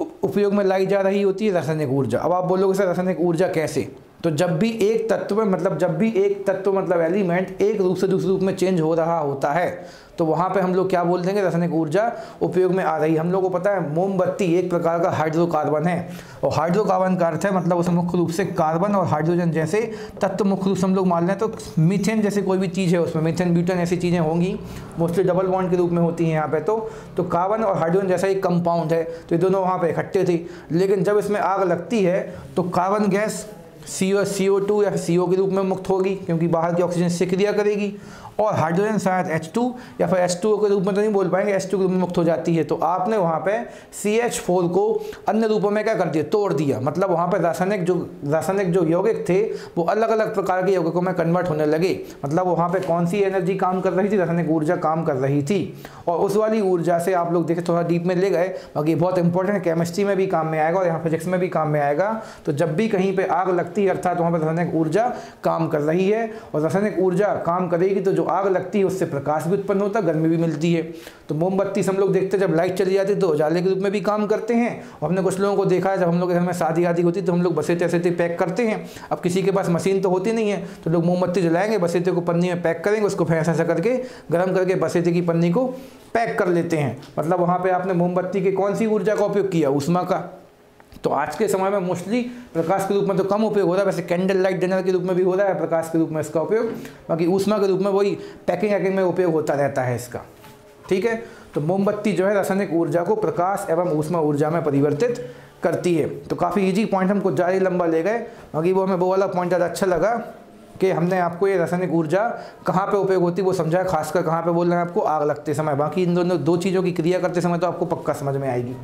उपयोग में लाई जा रही होती है रासायनिक ऊर्जा। अब आप बोलोगे, सर, रासायनिक ऊर्जा कैसे? तो जब भी एक तत्व में मतलब जब भी एक तत्व मतलब एलिमेंट एक रूप से दूसरे रूप में चेंज हो रहा होता है तो वहाँ पे हम लोग क्या बोल देंगे? रासायनिक ऊर्जा उपयोग में आ रही है। हम लोग को पता है, मोमबत्ती एक प्रकार का हाइड्रोकार्बन है। और हाइड्रोकार्बन का अर्थ है मतलब उसमें मुख्य रूप से कार्बन और हाइड्रोजन जैसे तत्व मुख्य रूप से हम लोग मान लें तो मीथेन जैसे कोई भी चीज़ है उसमें। मीथेन ब्यूटन ऐसी चीज़ें होंगी मोस्टली डबल बॉन्ड के रूप में होती हैं यहाँ पर तो। तो कार्बन और हाइड्रोजन जैसा एक कंपाउंड है। तो ये दोनों वहाँ पर इकट्ठे थी। लेकिन जब इसमें आग लगती है तो carbon gas C O C O two या सी ओ के रूप में मुक्त होगी, क्योंकि बाहर की ऑक्सीजन से क्रिया करेगी। और हाइड्रोजन शायद H2 या फिर H2O के रूप में तो नहीं बोल पाएँगे H2 के रूप में मुक्त हो जाती है। तो आपने वहाँ पे CH4 को अन्य रूपों में क्या कर दिया? तोड़ दिया। मतलब वहाँ पे रासायनिक जो रासायनिक जो यौगिक थे, वो अलग अलग प्रकार के यौगिकों में कन्वर्ट होने लगे। मतलब वहाँ पर कौन सी एनर्जी काम कर रही थी? रासायनिक ऊर्जा काम कर रही थी। और उस वाली ऊर्जा से आप लोग देखे, थोड़ा डीप में ले गए। बाकी बहुत इंपॉर्टेंट केमिस्ट्री में भी काम में आएगा और यहाँ फिजिक्स में भी काम में आएगा। तो जब भी कहीं पर आग लगती है, अर्थात वहाँ पर रासायनिक ऊर्जा काम कर रही है। और रासायनिक ऊर्जा काम करेगी तो जो आग लगती है, उससे प्रकाश भी उत्पन्न होता है, गर्मी भी मिलती है। तो मोमबत्ती से हम लोग देखते हैं, जब लाइट चली जाती है तो उजाले के रूप में भी काम करते हैं। और हमने कुछ लोगों को देखा है, जब हम लोग घर में शादी आदि होती है तो हम लोग बसेते वसेते पैक करते हैं। अब किसी के पास मशीन तो होती नहीं है तो लोग मोमबत्ती जलाएँगे, बसेते को पन्नी में पैक करेंगे, उसको फिर ऐसा करके, गर्म करके बसेते की पन्नी को पैक कर लेते हैं। मतलब वहाँ पर आपने मोमबत्ती की कौन सी ऊर्जा का उपयोग किया? उष्मा का। तो आज के समय में मोस्टली प्रकाश के रूप में तो कम उपयोग हो रहा है, वैसे कैंडल लाइट डिनर के रूप में भी हो रहा है, प्रकाश के रूप में इसका उपयोग, बाकी ऊष्मा के रूप में वही पैकिंग वैकिंग में उपयोग होता रहता है इसका। ठीक है? तो मोमबत्ती जो है रासायनिक ऊर्जा को प्रकाश एवं ऊष्मा ऊर्जा में परिवर्तित करती है। तो काफ़ी ईजी पॉइंट हम कुछ ज़्यादा लंबा ले गए। बाकी वो हमें वो वाला पॉइंट ज़्यादा अच्छा लगा कि हमने आपको ये रासायनिक ऊर्जा कहाँ पे उपयोग होती है वो समझाया, खासकर कहाँ पे बोल रहे हैं आपको आग लगते समय। बाकी इन दोनों, दो चीज़ों की क्रिया करते समय तो आपको पक्का समझ में आएगी।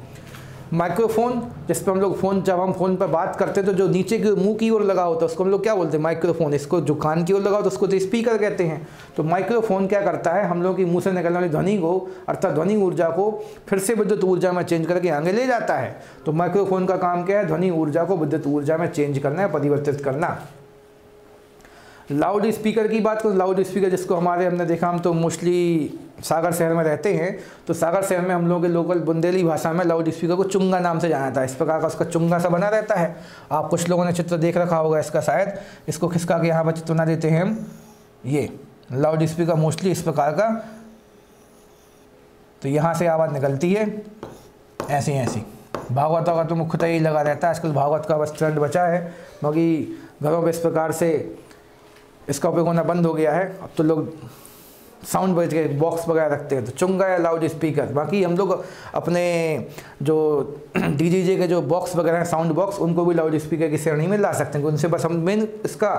माइक्रोफोन, जिस पर हम लोग फ़ोन, जब हम फ़ोन पर बात करते हैं तो जो नीचे के मुँह की ओर लगा होता है, उसको हम लोग क्या बोलते हैं? माइक्रोफोन। इसको जो कान की ओर लगा होता है, उसको तो स्पीकर कहते हैं। तो माइक्रोफोन क्या करता है? हम लोग की मुँह से निकलने वाली ध्वनि को, अर्थात ध्वनि ऊर्जा को, फिर से विद्युत ऊर्जा में चेंज करके आगे ले जाता है। तो माइक्रोफोन का काम क्या है? ध्वनि ऊर्जा को विद्युत ऊर्जा में चेंज करना है, परिवर्तित करना। लाउड स्पीकर की बात करूँ लाउड स्पीकर जिसको हमारे हमने देखा, हम तो मोस्टली सागर शहर में रहते हैं तो सागर शहर में हम लोगों के लोकल बुंदेली भाषा में लाउड स्पीकर को चुंगा नाम से जाना था इस प्रकार का उसका चुंगा सा बना रहता है। आप कुछ लोगों ने चित्र देख रखा होगा इसका शायद। इसको खिसका के यहाँ पर चित्र बना देते हैं हम। ये लाउड स्पीकर मोस्टली इस प्रकार का। तो यहाँ से आवाज़ निकलती है। ऐसी ऐसी। भागवत का तो मुख्यतः ही लगा रहता है। आजकल भागवत का बस ट्रेंड बचा है। बाकी घरों पर इस प्रकार से इसका उपयोग होना बंद हो गया है। अब तो लोग साउंड बज के बॉक्स वगैरह रखते हैं तो चुंगा या लाउड स्पीकर। बाकी हम लोग अपने जो डी के जो बॉक्स वगैरह हैं, साउंड बॉक्स, उनको भी लाउड स्पीकर की श्रेणी में ला सकते हैं उनसे बस हम मेन इसका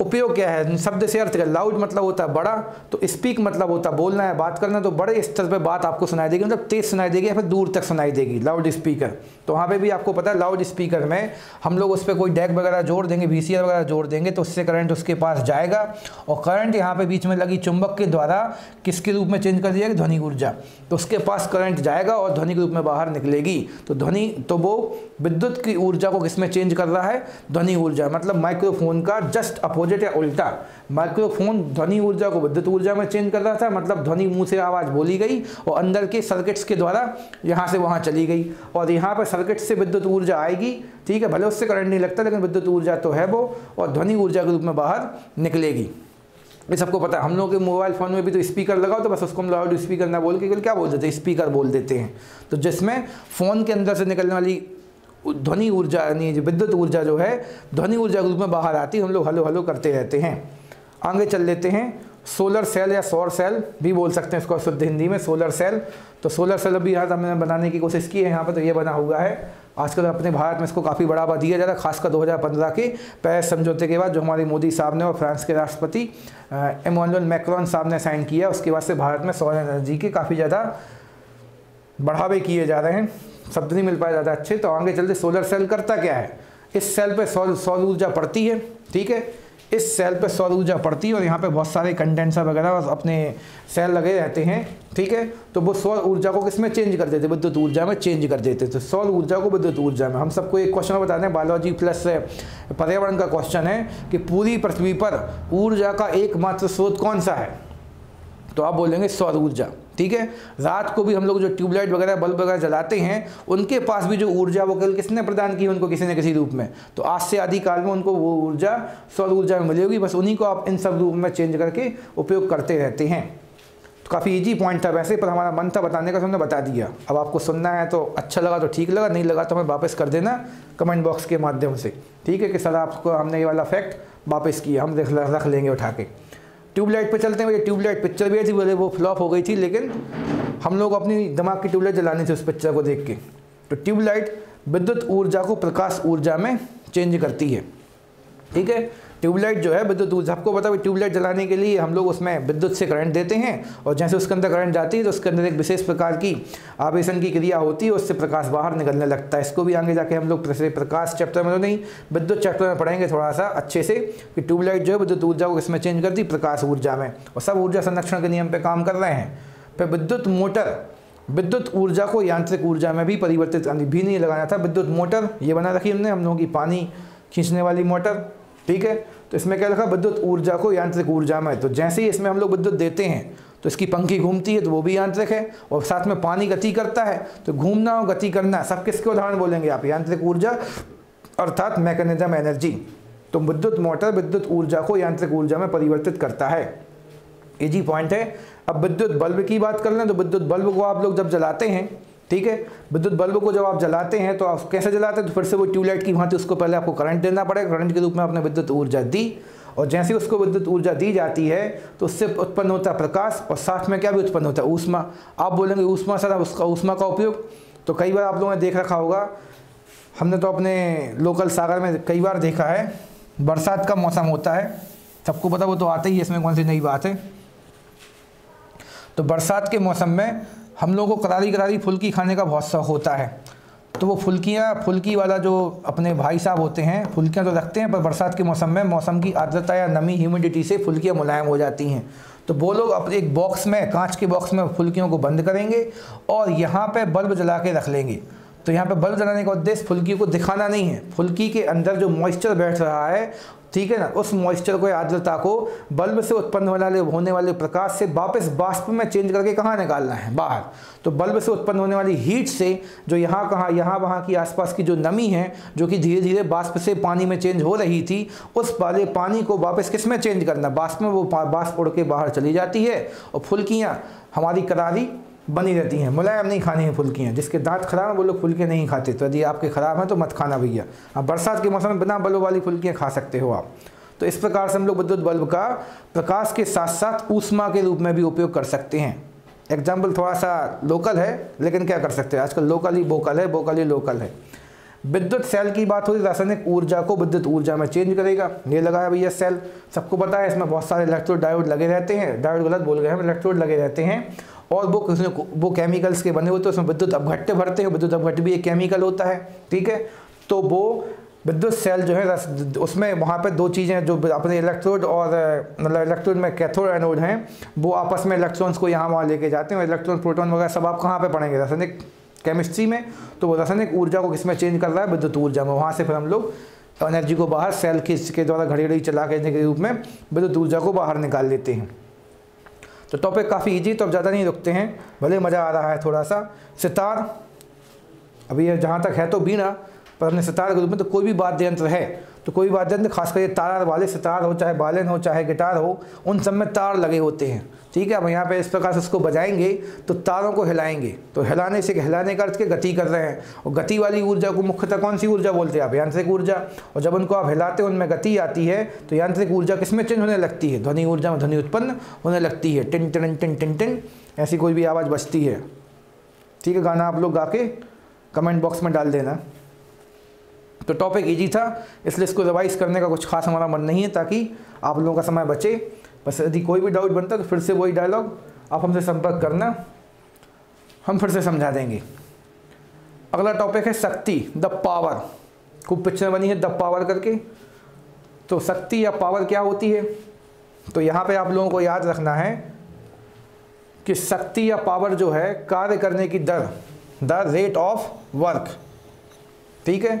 उपयोग क्या है? शब्द से अर्थ क्या लाउड मतलब होता है बड़ा तो स्पीक मतलब होता है बोलना है, बात करना तो बड़े स्तर पे बात आपको सुनाई देगी मतलब तेज सुनाई देगी या फिर दूर तक सुनाई देगी लाउड स्पीकर तो वहाँ पे भी आपको पता है लाउड स्पीकर में हम लोग उस पर कोई डैक वगैरह जोड़ देंगे वी वगैरह जोड़ देंगे तो उससे करंट उसके पास जाएगा और करंट यहाँ पर बीच में लगी चुंबक के द्वारा किसके रूप में चेंज कर दिया ध्वनि ऊर्जा। तो उसके पास करंट जाएगा और ध्वनि के रूप में बाहर निकलेगी। तो ध्वनि तो वो विद्युत की ऊर्जा को किसमें चेंज कर रहा है? ध्वनि ऊर्जा मतलब माइक्रोफोन का जस्ट अपोजिट या उल्टा। माइक्रोफोन ध्वनि ऊर्जा को विद्युत ऊर्जा में चेंज कर रहा था मतलब ध्वनि मुँह से आवाज़ बोली गई और अंदर के सर्किट्स के द्वारा यहाँ से वहाँ चली गई। और यहाँ पर सर्किट से विद्युत ऊर्जा आएगी, ठीक है? भले उससे करंट नहीं लगता, लेकिन विद्युत ऊर्जा तो है वो, और ध्वनि ऊर्जा के रूप में बाहर निकलेगी। ये सबको पता है। हम लोग के मोबाइल फ़ोन में भी तो स्पीकर लगाओ तो बस उसको हम लाउड स्पीकर ना बोल के, क्या बोल देते हैं? स्पीकर बोल देते हैं। तो जिसमें फ़ोन के अंदर से निकलने वाली ध्वनि ऊर्जा, यानी विद्युत ऊर्जा जो है, ध्वनि ऊर्जा के रूप में बाहर आती है, हम लोग हलो हलो करते रहते हैं। आगे चल लेते हैं। सोलर सेल या सौर सेल, भी बोल सकते हैं इसको शुद्ध हिंदी में, सोलर सेल। तो सोलर सेल अभी यहाँ हमने बनाने की कोशिश की है, यहाँ पर तो ये बना हुआ है। आजकल अपने भारत में इसको काफ़ी बढ़ावा दिया जा रहा है, खासकर 2015 के पेरिस समझौते के बाद, जो हमारे मोदी साहब ने और फ्रांस के राष्ट्रपति एमोनुअल मैक्रॉन साहब ने साइन किया, उसके बाद से भारत में सौर एनर्जी के काफ़ी ज़्यादा बढ़ावे किए जा रहे हैं। शब्द नहीं मिल पाया ज़्यादा अच्छे तो आगे चलते सोलर सेल करता क्या है? इस सेल पे सौर सौर ऊर्जा पड़ती है, ठीक है? इस सेल पे सौर ऊर्जा पड़ती है और यहाँ पे बहुत सारे कंडेंसर वगैरह अपने सेल लगे रहते हैं, ठीक है? तो वो सौर ऊर्जा को किसमें चेंज कर देते? विद्युत ऊर्जा में चेंज कर देते। तो सौर ऊर्जा को विद्युत ऊर्जा में। हम सबको एक क्वेश्चन बताते हैं बायोलॉजी प्लस पर्यावरण का क्वेश्चन है कि पूरी पृथ्वी पर ऊर्जा का एकमात्र स्रोत कौन सा है? तो आप बोलेंगे सौर ऊर्जा। ठीक है? रात को भी हम लोग जो ट्यूबलाइट वगैरह, बल्ब वगैरह जलाते हैं, उनके पास भी जो ऊर्जा वो कल किसने प्रदान की उनको किसी न किसी रूप में? तो आज से आदि काल में उनको वो ऊर्जा, सौर ऊर्जा में मिलेगी बस उन्हीं को आप इन सब रूप में चेंज करके उपयोग करते रहते हैं। तो काफ़ी ईजी पॉइंट था वैसे, पर हमारा मन था बताने का तो हमने बता दिया। अब आपको सुनना है तो अच्छा लगा तो ठीक लगा, नहीं लगा तो हमें वापस कर देना कमेंट बॉक्स के माध्यम से। ठीक है कि सर, आपको हमने ये वाला फैक्ट वापस किया, हम रख लेंगे उठा के। ट्यूबलाइट पे चलते हैं ये ट्यूबलाइट पिक्चर भी थी बोले, वो फ्लॉप हो गई थी, लेकिन हम लोग अपनी दिमाग की ट्यूबलाइट जलानी थी उस पिक्चर को देख के। तो ट्यूबलाइट विद्युत ऊर्जा को प्रकाश ऊर्जा में चेंज करती है। ठीक है? ट्यूबलाइट जो है विद्युत आपको पता है ट्यूबलाइट जलाने के लिए हम लोग उसमें विद्युत से करंट देते हैं और जैसे उसके अंदर करंट जाती है तो उसके अंदर एक विशेष प्रकार की आवेशन की क्रिया होती है, उससे प्रकाश बाहर निकलने लगता है। इसको भी आगे जाके हम लोग प्रकाश चैप्टर में तो नहीं, विद्युत चैप्टर में पढ़ेंगे थोड़ा सा अच्छे से कि ट्यूबलाइट जो है विद्युत ऊर्जा को इसमें चेंज करती प्रकाश ऊर्जा में। और सब ऊर्जा संरक्षण के नियम पर काम कर रहे हैं। फिर विद्युत मोटर, विद्युत ऊर्जा को यांत्रिक ऊर्जा में भी परिवर्तित भी नहीं लगाना था। विद्युत मोटर, ये बना रखी हमने हम लोगों की पानी खींचने वाली मोटर ठीक है? तो इसमें क्या लिखा? विद्युत ऊर्जा को यांत्रिक ऊर्जा में। तो जैसे ही इसमें हम लोग विद्युत देते हैं तो इसकी पंखी घूमती है तो वो भी यांत्रिक है, और साथ में पानी गति करता है। तो घूमना और गति करना, सब किसके उदाहरण बोलेंगे आप? यांत्रिक ऊर्जा, अर्थात मैकेनिज्म एनर्जी। तो विद्युत मोटर विद्युत ऊर्जा को यांत्रिक ऊर्जा में परिवर्तित करता है। इजी पॉइंट है। अब विद्युत बल्ब की बात कर लें तो विद्युत बल्ब को आप लोग जब जलाते हैं ठीक है? विद्युत बल्ब को जब आप जलाते हैं तो आप कैसे जलाते हैं? तो फिर से वो ट्यूबलाइट की भांति उसको पहले आपको करंट देना पड़ेगा। करंट के रूप में आपने विद्युत ऊर्जा दी। और जैसे उसको विद्युत ऊर्जा दी जाती है तो उससे उत्पन्न होता है प्रकाश और साथ में क्या भी उत्पन्न होता है? ऊष्मा। आप बोलेंगे ऊष्मा सर उसका, ऊष्मा का उपयोग। तो कई बार आप लोगों ने देख रखा होगा, हमने तो अपने लोकल सागर में कई बार देखा है, बरसात का मौसम होता है। सबको पता वो तो आते ही है, इसमें कौन सी नई बात है? तो बरसात के मौसम में हम लोगों को करारी करारी फुल्की खाने का बहुत शौक होता है। तो वो फुल्कियाँ, फुल्की वाला जो अपने भाई साहब होते हैं, फुल्कियाँ तो रखते हैं, पर बरसात के मौसम में मौसम की आर्द्रता या नमी ह्यूमिडिटी से फुल्कियाँ मुलायम हो जाती हैं। तो वो लोग अपने एक बॉक्स में, कांच के बॉक्स में फुल्कियों को बंद करेंगे और यहाँ पर बल्ब जला के रख लेंगे। तो यहाँ पे बल्ब जलाने का उद्देश्य फुल्की को दिखाना नहीं है। फुल्की के अंदर जो मॉइस्चर बैठ रहा है, ठीक है ना, उस मॉइस्चर को, आर्द्रता को बल्ब से उत्पन्न होने वाले होने वाले प्रकाश से वापस बाष्प में चेंज करके कहाँ निकालना है? बाहर। तो बल्ब से उत्पन्न होने वाली हीट से जो यहाँ कहाँ, यहाँ वहाँ की आसपास की जो नमी है, जो कि धीरे धीरे बाष्प से पानी में चेंज हो रही थी, उस वाले पानी को वापस किसमें चेंज करना? बाष्प में वो बाष्प उड़ के बाहर चली जाती है। और फुल्कियाँ, हमारी करारी बनी रहती हैं, मुलायम नहीं खानी है। फुल्कियाँ जिसके दांत खराब हैं, वो लोग फुल्के नहीं खाते। तो यदि आपके ख़राब हैं तो मत खाना भैया। आप बरसात के मौसम में बिना बल्ब वाली फुल्कियाँ खा सकते हो आप। तो इस प्रकार से हम लोग विद्युत बल्ब का प्रकाश के साथ साथ ऊष्मा के रूप में भी उपयोग कर सकते हैं। एग्ज़ाम्पल थोड़ा सा लोकल है, लेकिन क्या कर सकते हैं? आजकल लोकल ही बोकल है बोकल ही लोकल है। विद्युत सेल की बात हुई रासायनिक ऊर्जा को विद्युत ऊर्जा में चेंज करेगा। ये लगा है भैया सेल सबको पता है, इसमें बहुत सारे इलेक्ट्रोड डायोड लगे रहते हैं। डायोड गलत बोल गए हैं इलेक्ट्रोड लगे रहते हैं। और वो उसमें वो केमिकल्स के बने होते हैं, उसमें विद्युत अपघट्टे भरते हैं, विद्युत अपघट्ट भी एक केमिकल होता है, ठीक है? तो वो विद्युत सेल जो है उसमें वहाँ पर दो चीज़ें जो अपने इलेक्ट्रोड और मतलब इलेक्ट्रोड में कैथोड एनोड हैं, वो आपस में इलेक्ट्रॉन्स को यहाँ वहाँ लेके जाते हैं इलेक्ट्रॉन प्रोटॉन वगैरह सब आप कहाँ पे पढ़ेंगे? रासायनिक केमिस्ट्री में। तो वो रासायनिक ऊर्जा को किसमें चेंज कर रहा है? विद्युत ऊर्जा में। वहाँ से फिर हम लोग एनर्जी को बाहर सेल के द्वारा घड़ी घड़ी चला के रूप में विद्युत ऊर्जा को बाहर निकाल लेते हैं। तो टॉपिक काफ़ी ईजी तो अब ज़्यादा नहीं रुकते हैं। भले मज़ा आ रहा है थोड़ा सा सितार, अभी जहाँ तक है तो बीना, पर अपने सितार के रूप में तो कोई भी वाद्य यंत्र है। तो कोई यंत्र खासकर ये तार वाले, सितार हो, चाहे बालन हो, चाहे गिटार हो, उन सब में तार लगे होते हैं। ठीक है, अब यहाँ पे इस प्रकार से उसको बजाएँगे तो तारों को हिलाएँगे। तो हिलाने से, हिलाने का अर्थ के गति कर रहे हैं। और गति वाली ऊर्जा को मुख्यतः कौन सी ऊर्जा बोलते हैं आप? यांत्रिक ऊर्जा। और जब उनको आप हिलाते हैं, उनमें गति आती है तो यांत्रिक ऊर्जा किसमें चेंज होने लगती है? ध्वनि ऊर्जा में ध्वनि उत्पन्न होने लगती है। टिन टिन टिन टिन टिन, ऐसी कोई भी आवाज़ बचती है। ठीक है, गाना आप लोग गा के कमेंट बॉक्स में डाल देना। तो टॉपिक ईजी था, इसलिए इसको रिवाइज करने का कुछ खास हमारा मन नहीं है ताकि आप लोगों का समय बचे। बस यदि कोई भी डाउट बनता तो फिर से वही डायलॉग आप हमसे संपर्क करना, हम फिर से समझा देंगे। अगला टॉपिक है शक्ति द पावर खूब पिक्चर बनी है द पावर करके। तो शक्ति या पावर क्या होती है? तो यहाँ पे आप लोगों को याद रखना है कि शक्ति या पावर जो है कार्य करने की दर द रेट ऑफ़ वर्क ठीक है?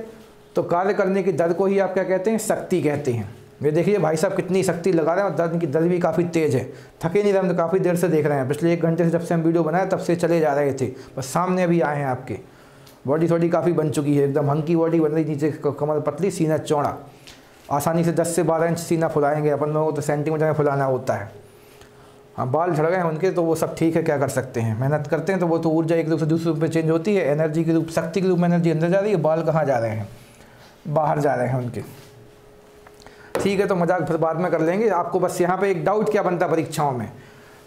तो कार्य करने की दर को ही आप क्या कहते हैं? शक्ति कहते हैं। ये देखिए, भाई साहब कितनी शक्ति लगा रहे हैं और दर्द की, दर्द भी काफ़ी तेज़ है। थके नहीं रहे, हम तो काफ़ी देर से देख रहे हैं। पिछले एक घंटे से जब से हम वीडियो बनाए, तब से चले जा रहे थे। बस सामने अभी आए हैं आपके। बॉडी थोड़ी काफ़ी बन चुकी है। एकदम हंकी बॉडी बन रही नीचे कमर पतली, सीना चौड़ा। आसानी से दस से बारह इंच सीना फुलाएँगे। अपन लोगों को तो सेंटीमीटर में फुलाना होता है। हाँ बाल झड़ गए हैं उनके तो वो सब ठीक है, क्या कर सकते हैं? मेहनत करते हैं तो वो तो ऊर्जा एक रूप से दूसरे रूप में चेंज होती है। एनर्जी के रूप, शक्ति के रूप में एनर्जी अंदर जा रही है, बाल कहाँ जा रहे हैं? बाहर जा रहे हैं उनके। ठीक है तो मज़ाक फिर बाद में कर लेंगे। आपको बस यहाँ पे एक डाउट क्या बनता है परीक्षाओं में?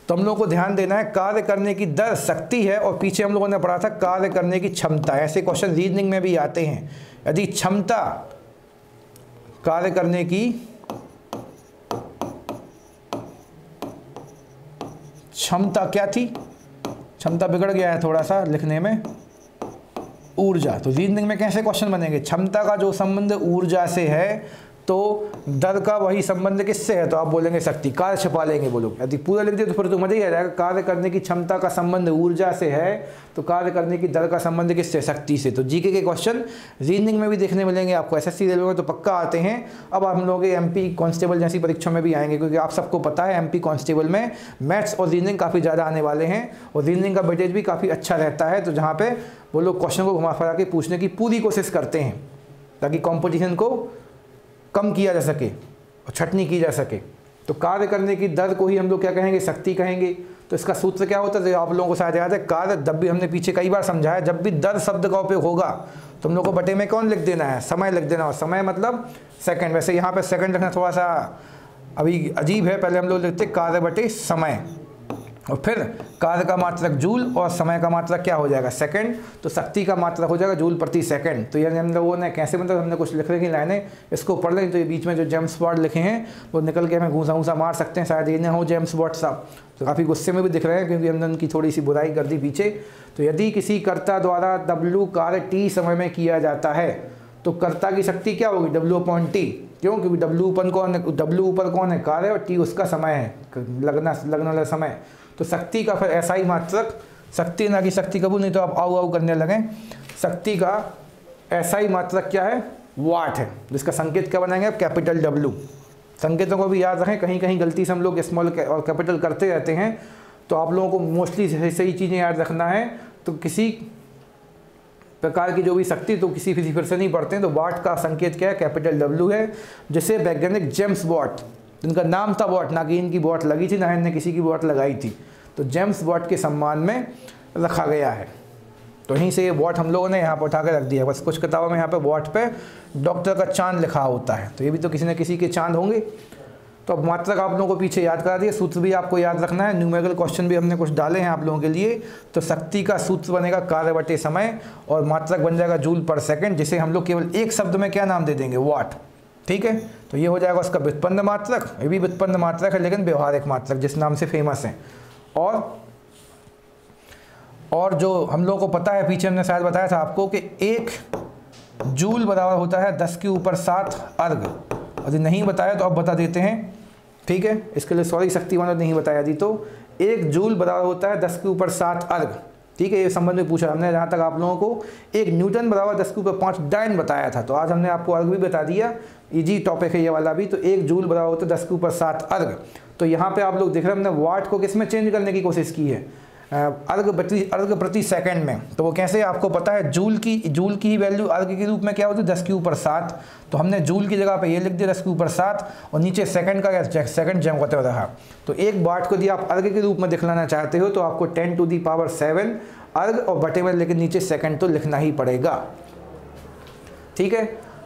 तो हम लोग को ध्यान देना है, कार्य करने की दर शक्ति है और पीछे हम लोगों ने पढ़ा था कार्य करने की क्षमता। ऐसे क्वेश्चन रीजनिंग में भी आते हैं। यदि क्षमता कार्य करने की क्षमता क्या थी? क्षमता बिगड़ गया है थोड़ा सा लिखने में। ऊर्जा। तो रीजनिंग में कैसे क्वेश्चन बनेंगे? क्षमता का जो संबंध ऊर्जा से है तो दर का वही संबंध किससे है? तो आप बोलेंगे शक्ति। कार्य छपा लेंगे बोलो यदि पूरा लिख दिए तो फिर तो मज़ा ही आ जाएगा। कार्य करने की क्षमता का संबंध ऊर्जा से है तो कार्य करने की दर का संबंध किससे? शक्ति से। तो जीके के क्वेश्चन रीजनिंग में भी देखने मिलेंगे आपको। एस एस सी रेलवे में तो पक्का आते हैं। अब हम लोग एम पी कांस्टेबल जैसी परीक्षा में भी आएँगे, क्योंकि आप सबको पता है एम पी कांस्टेबल में मैथ्स और रीजनिंग काफ़ी ज़्यादा आने वाले हैं। और रीजनिंग का वेटेज भी काफ़ी अच्छा रहता है। तो जहाँ पे वो लोग क्वेश्चन को घुमा फिरा के पूछने की पूरी कोशिश करते हैं, ताकि कॉम्पिटिशन को कम किया जा सके और छटनी की जा सके। तो कार्य करने की दर को ही हम लोग क्या कहेंगे? शक्ति कहेंगे। तो इसका सूत्र क्या होता है? आप लोगों को शायद याद है, कार्य जब भी हमने पीछे कई बार समझाया, जब भी दर शब्द का उपयोग होगा तो हम लोग को बटे में कौन लिख देना है? समय लिख देना और समय मतलब सेकंड वैसे यहाँ पे सेकंड रखना थोड़ा सा अभी अजीब है। पहले हम लोग लिखते कार्य बटे समय। और फिर कार्य का मात्रक जूल और समय का मात्रक क्या हो जाएगा? सेकंड तो शक्ति का मात्रक हो जाएगा जूल प्रति सेकंड तो यानी हम लोगों ने कैसे मतलब हमने कुछ लिख रखी लाइनें, इसको पढ़ लें तो ये बीच में जो जेम्स वर्ड लिखे हैं, वो निकल के हमें घूसा घूसा मार सकते हैं, शायद ये ना हो जेम्स वर्ड साहब तो काफ़ी गुस्से में भी दिख रहे हैं, क्योंकि हमने उनकी थोड़ी सी बुराई कर दी पीछे. तो यदि किसी कर्ता द्वारा डब्लू कार्य टी समय में किया जाता है तो कर्ता की शक्ति क्या होगी? डब्ल्यू अपॉइंट टी क्यों? क्योंकि डब्ल्यू ऊपर कौन है? डब्ल्यू ऊपर कौन है? कार्य और टी उसका समय है, लगना, लगने वाला समय. तो शक्ति का फिर ऐसा ही मात्रक, शक्ति ना कि शक्ति कबूल, नहीं तो आप आओ आओ करने लगें। शक्ति का ऐसा ही मात्रक क्या है? वाट है, जिसका संकेत क्या बनाएँगे आप? कैपिटल डब्ल्यू संकेतों को भी याद रखें कहीं कहीं गलती से हम लोग स्मॉल और कैपिटल करते रहते हैं तो आप लोगों को मोस्टली सही चीज़ें याद रखना है। तो किसी प्रकार की जो भी शक्ति तो किसी किसी फिर से नहीं पढ़ते हैं। तो वाट का संकेत क्या है? कैपिटल डब्ल्यू है, जिसे वैज्ञानिक जेम्स वॉट जिनका नाम था वॉट ना कि इनकी वॉट लगी थी, ना इनने किसी की वॉट लगाई थी। तो जेम्स वॉट के सम्मान में रखा गया है। तो यहीं से ये वॉट हम लोगों ने यहाँ पर उठा कर रख दिया बस कुछ किताबों में यहाँ पर वॉट पे डॉक्टर का चाँद लिखा होता है। तो ये भी तो किसी न किसी के चाँद होंगे। तो अब मात्रक आप लोगों को पीछे याद करा दिए सूत्र भी आपको याद रखना है। न्यूमेरिकल क्वेश्चन भी हमने कुछ डाले हैं आप लोगों के लिए। तो शक्ति का सूत्र बनेगा कार्य बटे समय और मात्रक बन जाएगा जूल पर सेकंड, जिसे हम लोग केवल एक शब्द में क्या नाम दे देंगे? वाट ठीक है? तो ये हो जाएगा उसका व्युत्पन्न मात्रक। ये भी व्युत्पन्न मात्रक है, लेकिन व्यवहारिक मात्रक, जिस नाम से फ़ेमस है। और और जो हम लोगों को पता है, पीछे हमने शायद बताया था आपको कि एक जूल बराबर होता है, दस के ऊपर सात अर्घ। यदि नहीं बताया तो आप बता देते हैं। ठीक है? इसके लिए सॉरी, शक्तिमान नहीं बताया यदि तो। एक जूल बराबर होता है, दस के ऊपर सात अर्घ। ठीक है? ये संबंध में पूछा हमने, जहाँ तक आप लोगों को। एक न्यूटन बराबर दस के ऊपर पाँच, डाइन बताया था। तो आज हमने आपको अर्घ भी बता दिया। इजी टॉपिक है ये वाला भी तो एक जूल बराबर होता है दस के ऊपर सात अर्घ। तो यहाँ पे आप लोग देख रहे हैं, हमने वाट को किसमें चेंज करने की कोशिश की है? अर्घ प्रति अर्घ प्रति सेकंड में। तो वो कैसे आपको पता है, जूल की जूल की ही वैल्यू अर्घ के रूप में क्या होती है? दस के ऊपर सात। तो हमने जूल की जगह पे ये लिख दिया, दस के ऊपर सात, और नीचे सेकंड का क्या सेकंड जम होते रहा। तो एक वाट को यदि आप अर्घ के रूप में दिखलाना चाहते हो तो आपको ten to the power seven अर्घ और बटे में लेकिन नीचे सेकंड तो लिखना ही पड़ेगा। ठीक है?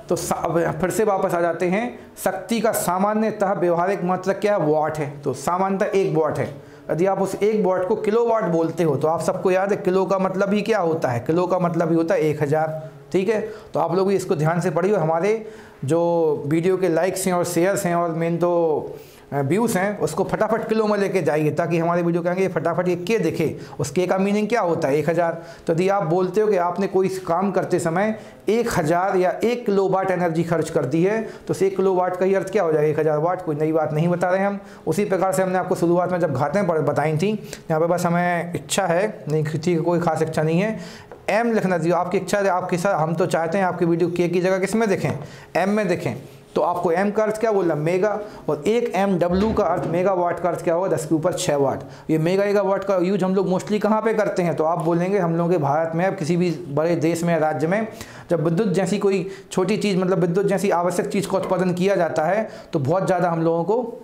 तो फिर से वापस आ जाते हैं। शक्ति का सामान्यतः व्यवहारिक मतलब क्या है? वाट है। तो सामान्यतः एक वाट है। यदि आप उस एक वाट को किलो वाट बोलते हो तो आप सबको याद है, किलो का मतलब ही क्या होता है? किलो का मतलब ही होता है एक हज़ार। ठीक है? तो आप लोग भी इसको ध्यान से पढ़िए। हमारे जो वीडियो के लाइक्स हैं और शेयर्स हैं, और मेन तो व्यूज़ हैं, उसको फटाफट किलो में लेके जाइए ताकि हमारे वीडियो कहेंगे ये फटाफट ये के देखे, उस के का मीनिंग क्या होता है? एक हज़ार। तो यदि आप बोलते हो कि आपने कोई काम करते समय एक हज़ार या एक किलो वाट एनर्जी खर्च कर दी है तो उस एक किलो वाट का ही अर्थ क्या हो जाएगा? एक हज़ार वाट, कोई नई बात नहीं बता रहे हम। उसी प्रकार से हमने आपको शुरुआत में जब घातें बताई थी, यहाँ पर बस हमें इच्छा है, नहीं ठीक कोई खास इच्छा नहीं है। एम लिखना चाहिए आपकी इच्छा है, आपके साथ हम तो चाहते हैं आपकी वीडियो के की जगह किसमें देखें? एम में देखें। तो आपको एम का अर्थ क्या बोलना मेगा, और एक एम डब्ल्यू का अर्थ मेगा वाट का अर्थ क्या होगा? दस के ऊपर छः वाट ये मेगा एगा वाट का यूज़ हम लोग मोस्टली कहाँ पे करते हैं? तो आप बोलेंगे हम लोग के भारत में, अब किसी भी बड़े देश में राज्य में, जब विद्युत जैसी कोई छोटी चीज़ मतलब विद्युत जैसी आवश्यक चीज़ का उत्पादन किया जाता है तो बहुत ज़्यादा हम लोगों को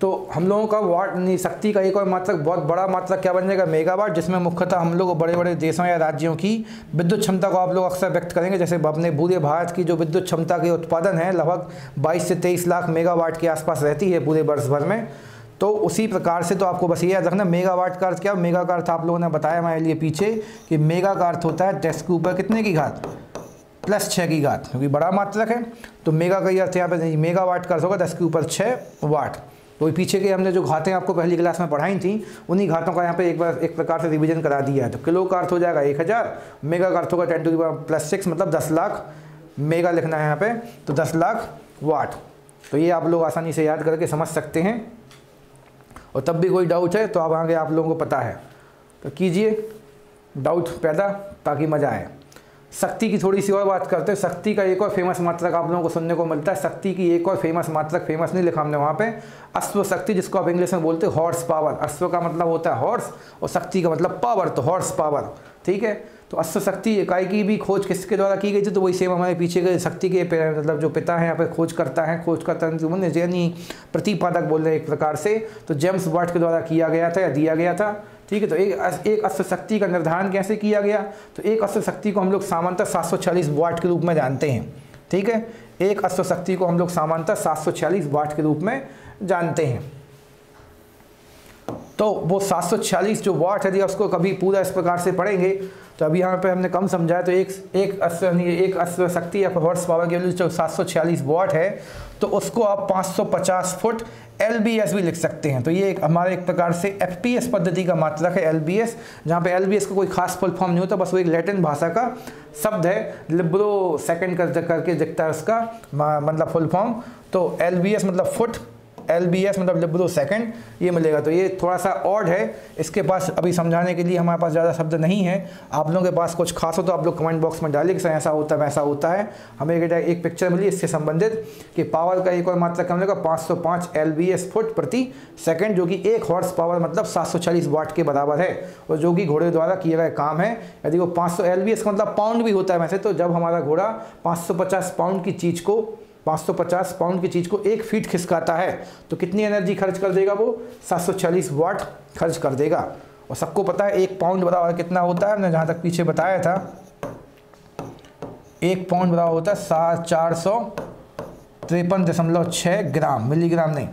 तो हम लोगों का वाट शक्ति का एक और मात्रक बहुत बड़ा मात्रक क्या बन जाएगा? मेगावाट, जिसमें मुख्यतः हम लोग बड़े बड़े देशों या राज्यों की विद्युत क्षमता को आप लोग अक्सर व्यक्त करेंगे। जैसे अपने पूरे भारत की जो विद्युत क्षमता के उत्पादन है, लगभग 22 से 23 लाख मेगावाट के आसपास रहती है पूरे वर्ष भर में। तो उसी प्रकार से तो आपको बस ये याद रखना, मेगावाट का अर्थ क्या? मेगा का अर्थ आप लोगों ने बताया हमारे लिए पीछे कि मेगा का अर्थ होता है टेस्ट के ऊपर कितने की घात प्लस छः की घात क्योंकि बड़ा मात्रक है। तो मेगा का ही अर्थ यहाँ पर मेगा वाट का अर्थ होगा दस के ऊपर छः वाट। तो पीछे के हमने जो घातें आपको पहली क्लास में पढ़ाई थी, उन्हीं घातों का यहाँ पे एक बार, एक प्रकार से रिवीजन करा दिया है। तो किलो का अर्थ हो जाएगा एक हज़ार, मेगा का अर्थ होगा टेन टू प्लस सिक्स मतलब दस लाख, मेगा लिखना है यहाँ पे तो दस लाख वाट। तो ये आप लोग आसानी से याद करके समझ सकते हैं। और तब भी कोई डाउट है तो अब आगे आप लोगों को पता है। तो कीजिए डाउट पैदा, ताकि मज़ा आए। शक्ति की थोड़ी सी और बात करते हैं। शक्ति का एक और फ़ेमस मात्रक आप लोगों को सुनने को मिलता है। शक्ति की एक और फ़ेमस मात्रक फ़ेमस नहीं लिखा हमने वहाँ पे, अश्व शक्ति, जिसको आप इंग्लिश में बोलते हैं हॉर्स पावर अश्व का मतलब होता है हॉर्स और शक्ति का मतलब पावर तो हॉर्स पावर ठीक है? तो अश्व शक्ति इकाई की भी खोज किसके द्वारा की गई थी? तो वही सेम हमारे पीछे के शक्ति के मतलब जो पिता है, यहाँ पे खोज करता है। खोज करता है यानी प्रतिपादक बोल रहे हैं एक प्रकार से। तो जेम्स वाट के द्वारा किया गया था या दिया गया था। ठीक है तो एक एक अस्त्र शक्ति का निर्धारण कैसे किया गया? तो एक अस्त्र शक्ति को हम लोग सामान्यतः 746 वाट के रूप में जानते हैं, ठीक है? एक अस्त्र शक्ति को हम लोग सामान्यतः 746 वाट के रूप में जानते हैं। तो वो 746 जो वाट है यदि उसको कभी पूरा इस प्रकार से पढ़ेंगे तो अभी यहाँ पे हमने कम समझाया तो एक एक अस्त्र एक अस्त्र शक्ति या हॉर्स पावर की जो सात सौ छियालीस वॉट है तो उसको आप 550 फुट एलबीएस भी लिख सकते हैं। तो ये एक हमारे एक प्रकार से एफपीएस पद्धति का मात्रक है एल बी एस जहाँ पर एल का कोई खास फुल फॉर्म नहीं होता, बस वो एक लैटिन भाषा का शब्द है लिब्रो सेकंड कर, करके दिखता है उसका मतलब फुल फॉर्म तो एलबीएस मतलब फुट एल बी एस मतलब लिब्रो सेकंड ये मिलेगा। तो ये थोड़ा सा ऑड है। इसके पास अभी समझाने के लिए हमारे पास ज़्यादा शब्द नहीं है। आप लोगों के पास कुछ खास हो तो आप लोग कमेंट बॉक्स में डालिए कि सर ऐसा होता है वैसा होता है। हमें एक, एक पिक्चर मिली इससे संबंधित कि पावर का एक और मात्रा कम लेगा पाँच सौ पाँच एल बी एस फुट प्रति सेकेंड जो कि एक हॉर्स पावर मतलब सात सौ चालीस वाट के बराबर है। और जो कि घोड़े द्वारा किया गया काम है। यदि वो पाँच सौ एल बी एस का मतलब पाउंड भी होता है वैसे तो जब हमारा घोड़ा पाँच सौ पचास पाउंड की चीज़ को 550 पाउंड की चीज़ को एक फीट खिसकाता है। तो कितनी एनर्जी खर्च कर देगा वो? 740 वाट खर्च कर देगा। और सबको पता है, एक पाउंड बराबर कितना होता है? हमने जहाँ तक पीछे बताया था। एक पाउंड बराबर होता है सात चार सौ तिरपन दशमलव छः ग्राम मिलीग्राम नहीं।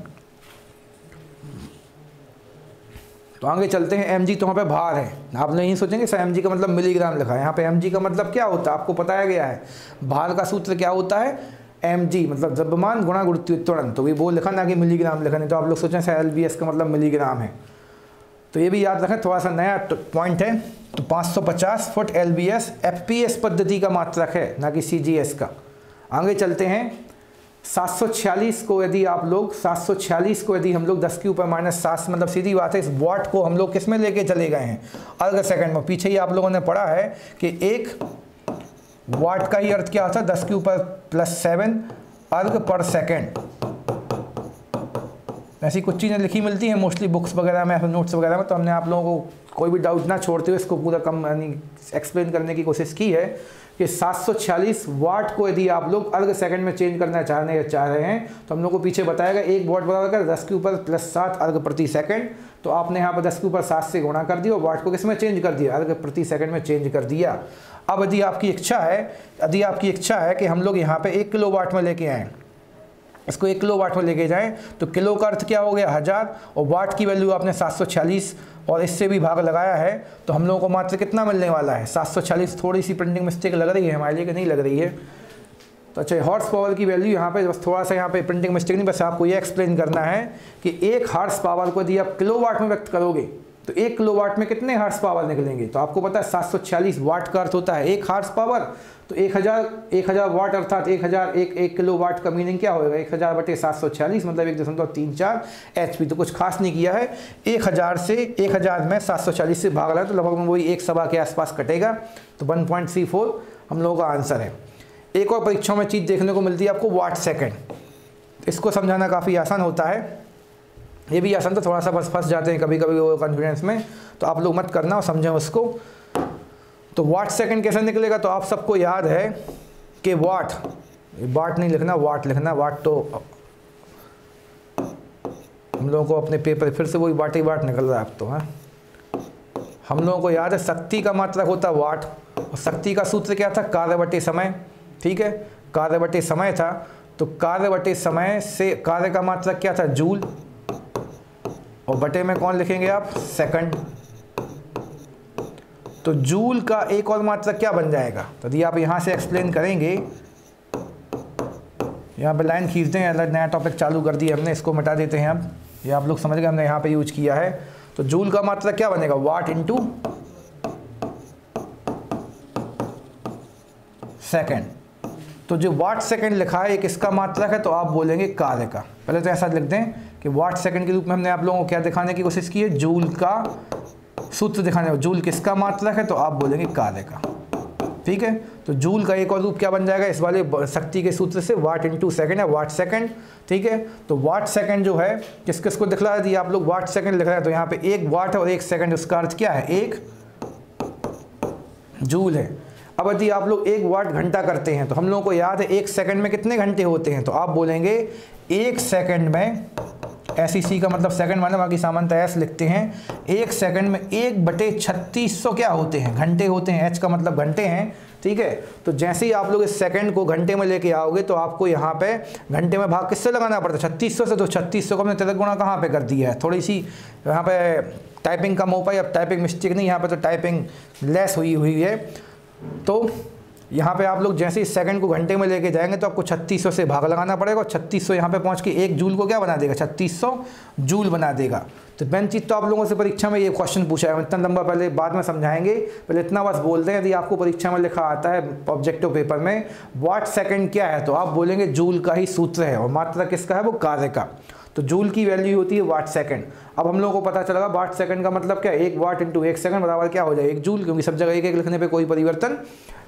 तो आगे चलते हैं एम जी तो वहाँ पे भार है। आप नहीं सोचेंगे, सर एम का मतलब मिलीग्राम लिखा है। यहाँ पे एम का मतलब क्या होता है? आपको बताया गया है। भार का सूत्र क्या होता है? एम जी मतलब द्रव्यमान गुणा गुरुत्वाकर्षण तो ये वो लिखा ना कि मिलीग्राम लिखा नहीं तो आप लोग सोचें सर एल बी एस का मतलब मिलीग्राम है। तो ये भी याद रखें, थोड़ा सा नया पॉइंट है तो 550 foot L B S F P S पद्धति का मात्रक है ना कि सी जी एस का। आगे चलते हैं 746 को यदि आप लोग 746 को यदि हम लोग 10 के ऊपर माइनस सात मतलब सीधी बात है, इस वॉट को हम लोग किसमें लेके चले गए हैं? अर्घ सेकंड में, पीछे ही आप लोगों ने पढ़ा है कि एक वाट का ही अर्थ क्या होता है? दस के ऊपर प्लस सेवन अर्ग पर सेकेंड ऐसी कुछ चीज़ें लिखी मिलती हैं मोस्टली बुक्स वगैरह में नोट्स वगैरह में तो हमने आप लोगों को कोई भी डाउट ना छोड़ते हुए इसको पूरा कम, यानी एक्सप्लेन करने की कोशिश की है कि 746 वाट को यदि आप लोग अर्ग सेकंड में चेंज करना चाहने, चाह रहे हैं तो हम लोग को पीछे बताएगा एक वाट बराबर दस के ऊपर प्लस सात अर्ग प्रति सेकंड तो आपने यहाँ पर दस के ऊपर सात से गुणा कर दिया और वाट को किसमें चेंज कर दिया? अर्ग प्रति सेकंड में चेंज कर दिया। अब यदि आपकी इच्छा है, यदि आपकी इच्छा है कि हम लोग यहाँ पे एक किलो वाट में लेके आएँ, इसको एक किलो वाट में लेके जाएँ तो किलो का अर्थ क्या हो गया? हज़ार। और वाट की वैल्यू आपने 746 और इससे भी भाग लगाया है तो हम लोगों को मात्र कितना मिलने वाला है? 740 थोड़ी सी प्रिंटिंग मिस्टेक लग रही है हमारे लिए कि नहीं लग रही है? तो अच्छा हॉर्स पावर की वैल्यू यहाँ पे बस थोड़ा सा यहाँ पे प्रिंटिंग मिस्टेक नहीं, बस आपको ये एक्सप्लेन करना है कि एक हार्स पावर को यदि आप किलो वाट में व्यक्त करोगे तो एक किलो वाट में कितने हार्स पावर निकलेंगे? तो आपको पता है सात सौ छियालीस वाट का अर्थ होता है एक हार्स पावर तो एक हज़ार एक हज़ार वाट अर्थात एक हज़ार, एक एक किलो वाट का मीनिंग क्या होगा एक हज़ार बटे सात सौ छियालीस मतलब एक दशमलव तीन चार एच पी तो कुछ खास नहीं किया है। एक हज़ार से, एक हज़ार में सात सौ चालीस से भाग रहा है तो लगभग वही एक सभा के आसपास कटेगा। तो वन पॉइंट थ्री फोर हम लोगों का आंसर है। एक और परीक्षाओं में चीज़ देखने को मिलती है आपको वाट सेकेंड। इसको समझाना काफ़ी आसान होता है। ये भी आसान तो थोड़ा सा बस फंस जाते हैं कभी कभी वो कॉन्फिडेंस में। तो आप लोग मत करना और समझें उसको। तो वाट सेकेंड कैसे निकलेगा? तो आप सबको याद है कि वाट वाट नहीं लिखना, वाट लिखना, वाट तो हम लोगों को अपने पेपर फिर से वही वाट ही वाट निकल रहा है अब तो हाँ। हम लोगों को याद है, शक्ति का मात्रक होता वाट। और शक्ति का सूत्र क्या था? कार्य बटे समय। ठीक है? कार्य बटे समय था। तो कार्य बटे समय से कार्य का मात्रक क्या था? जूल। और बटे में कौन लिखेंगे आप? सेकंड। तो जूल का एक और मात्रक क्या बन जाएगा? तो यदि आप यहाँ से एक्सप्लेन करेंगे। यहाँ पे लाइन खींचते हैं अलग नया टॉपिक चालू कर दिया हमने, इसको मिटा देते हैं अब ये आप लोग समझ गए, हमने यहाँ पे यूज़ किया है। तो जूल का मात्रक क्या बनेगा? वाट इंटू सेकेंड तो जो वाट सेकंड लिखा है ये किसका मात्रक है तो आप बोलेंगे कार्य का। पहले तो ऐसा लिख दें कि वाट सेकंड के रूप में हमने आप लोगों को क्या दिखाने की कोशिश की है? जूल का सूत्र दिखाने जूल किसका मात्रक है? तो आप बोलेंगे कार्य का। ठीक है? तो जूल का एक और रूप क्या बन जाएगा? इस वाले शक्ति के सूत्र से वाट इंटू सेकेंड है वाट सेकेंड ठीक है? तो वाट सेकेंड जो है, किस किस को दिखला दिया आप लोग वाट सेकेंड लिख रहे हैं तो यहाँ पे एक वाट है और एक सेकेंड उसका अर्थ क्या है? एक जूल है। अब यदि आप लोग एक वाट घंटा करते हैं तो हम लोगों को याद है, एक सेकंड में कितने घंटे होते हैं? तो आप बोलेंगे, एक सेकंड में एस सी का मतलब सेकंड माना, बाकी सामान्यतः एस लिखते हैं, एक सेकंड में एक बटे छत्तीस सौ क्या होते हैं? घंटे होते हैं एच का मतलब घंटे हैं, ठीक है? तो जैसे ही आप लोग इस सेकंड को घंटे में लेके आओगे तो आपको यहाँ पे घंटे में भाग किससे लगाना पड़ता है? छत्तीस सौ से तो छत्तीस सौ को हमने तिलक गुणा कहाँ पे कर दिया है? थोड़ी सी यहाँ पे टाइपिंग कम हो पाई, अब टाइपिंग मिस्टेक नहीं, यहाँ पे तो टाइपिंग लेस हुई हुई है। तो यहाँ पे आप लोग जैसे ही सेकंड को घंटे में लेके जाएँगे तो आपको 3600 से भाग लगाना पड़ेगा और 3600 यहाँ पे पहुँच के एक जूल को क्या बना देगा? 3600 जूल बना देगा। तो मेन चीज़ तो आप लोगों से परीक्षा में ये क्वेश्चन पूछा है। इतना लंबा पहले बाद में समझाएँगे। पहले इतना बस बोल दें यदि आपको परीक्षा में लिखा आता है ऑब्जेक्टिव पेपर में वाट सेकेंड क्या है? तो आप बोलेंगे जूल का ही सूत्र है और मात्रा किसका है? वो कार्य का। तो जूल की वैल्यू होती है वाट सेकंड अब हम लोगों को पता चलेगा वाट सेकंड का मतलब क्या एक वाट इंटू एक सेकंड बराबर क्या हो जाए? एक जूल, क्योंकि सब जगह एक एक लिखने पे कोई परिवर्तन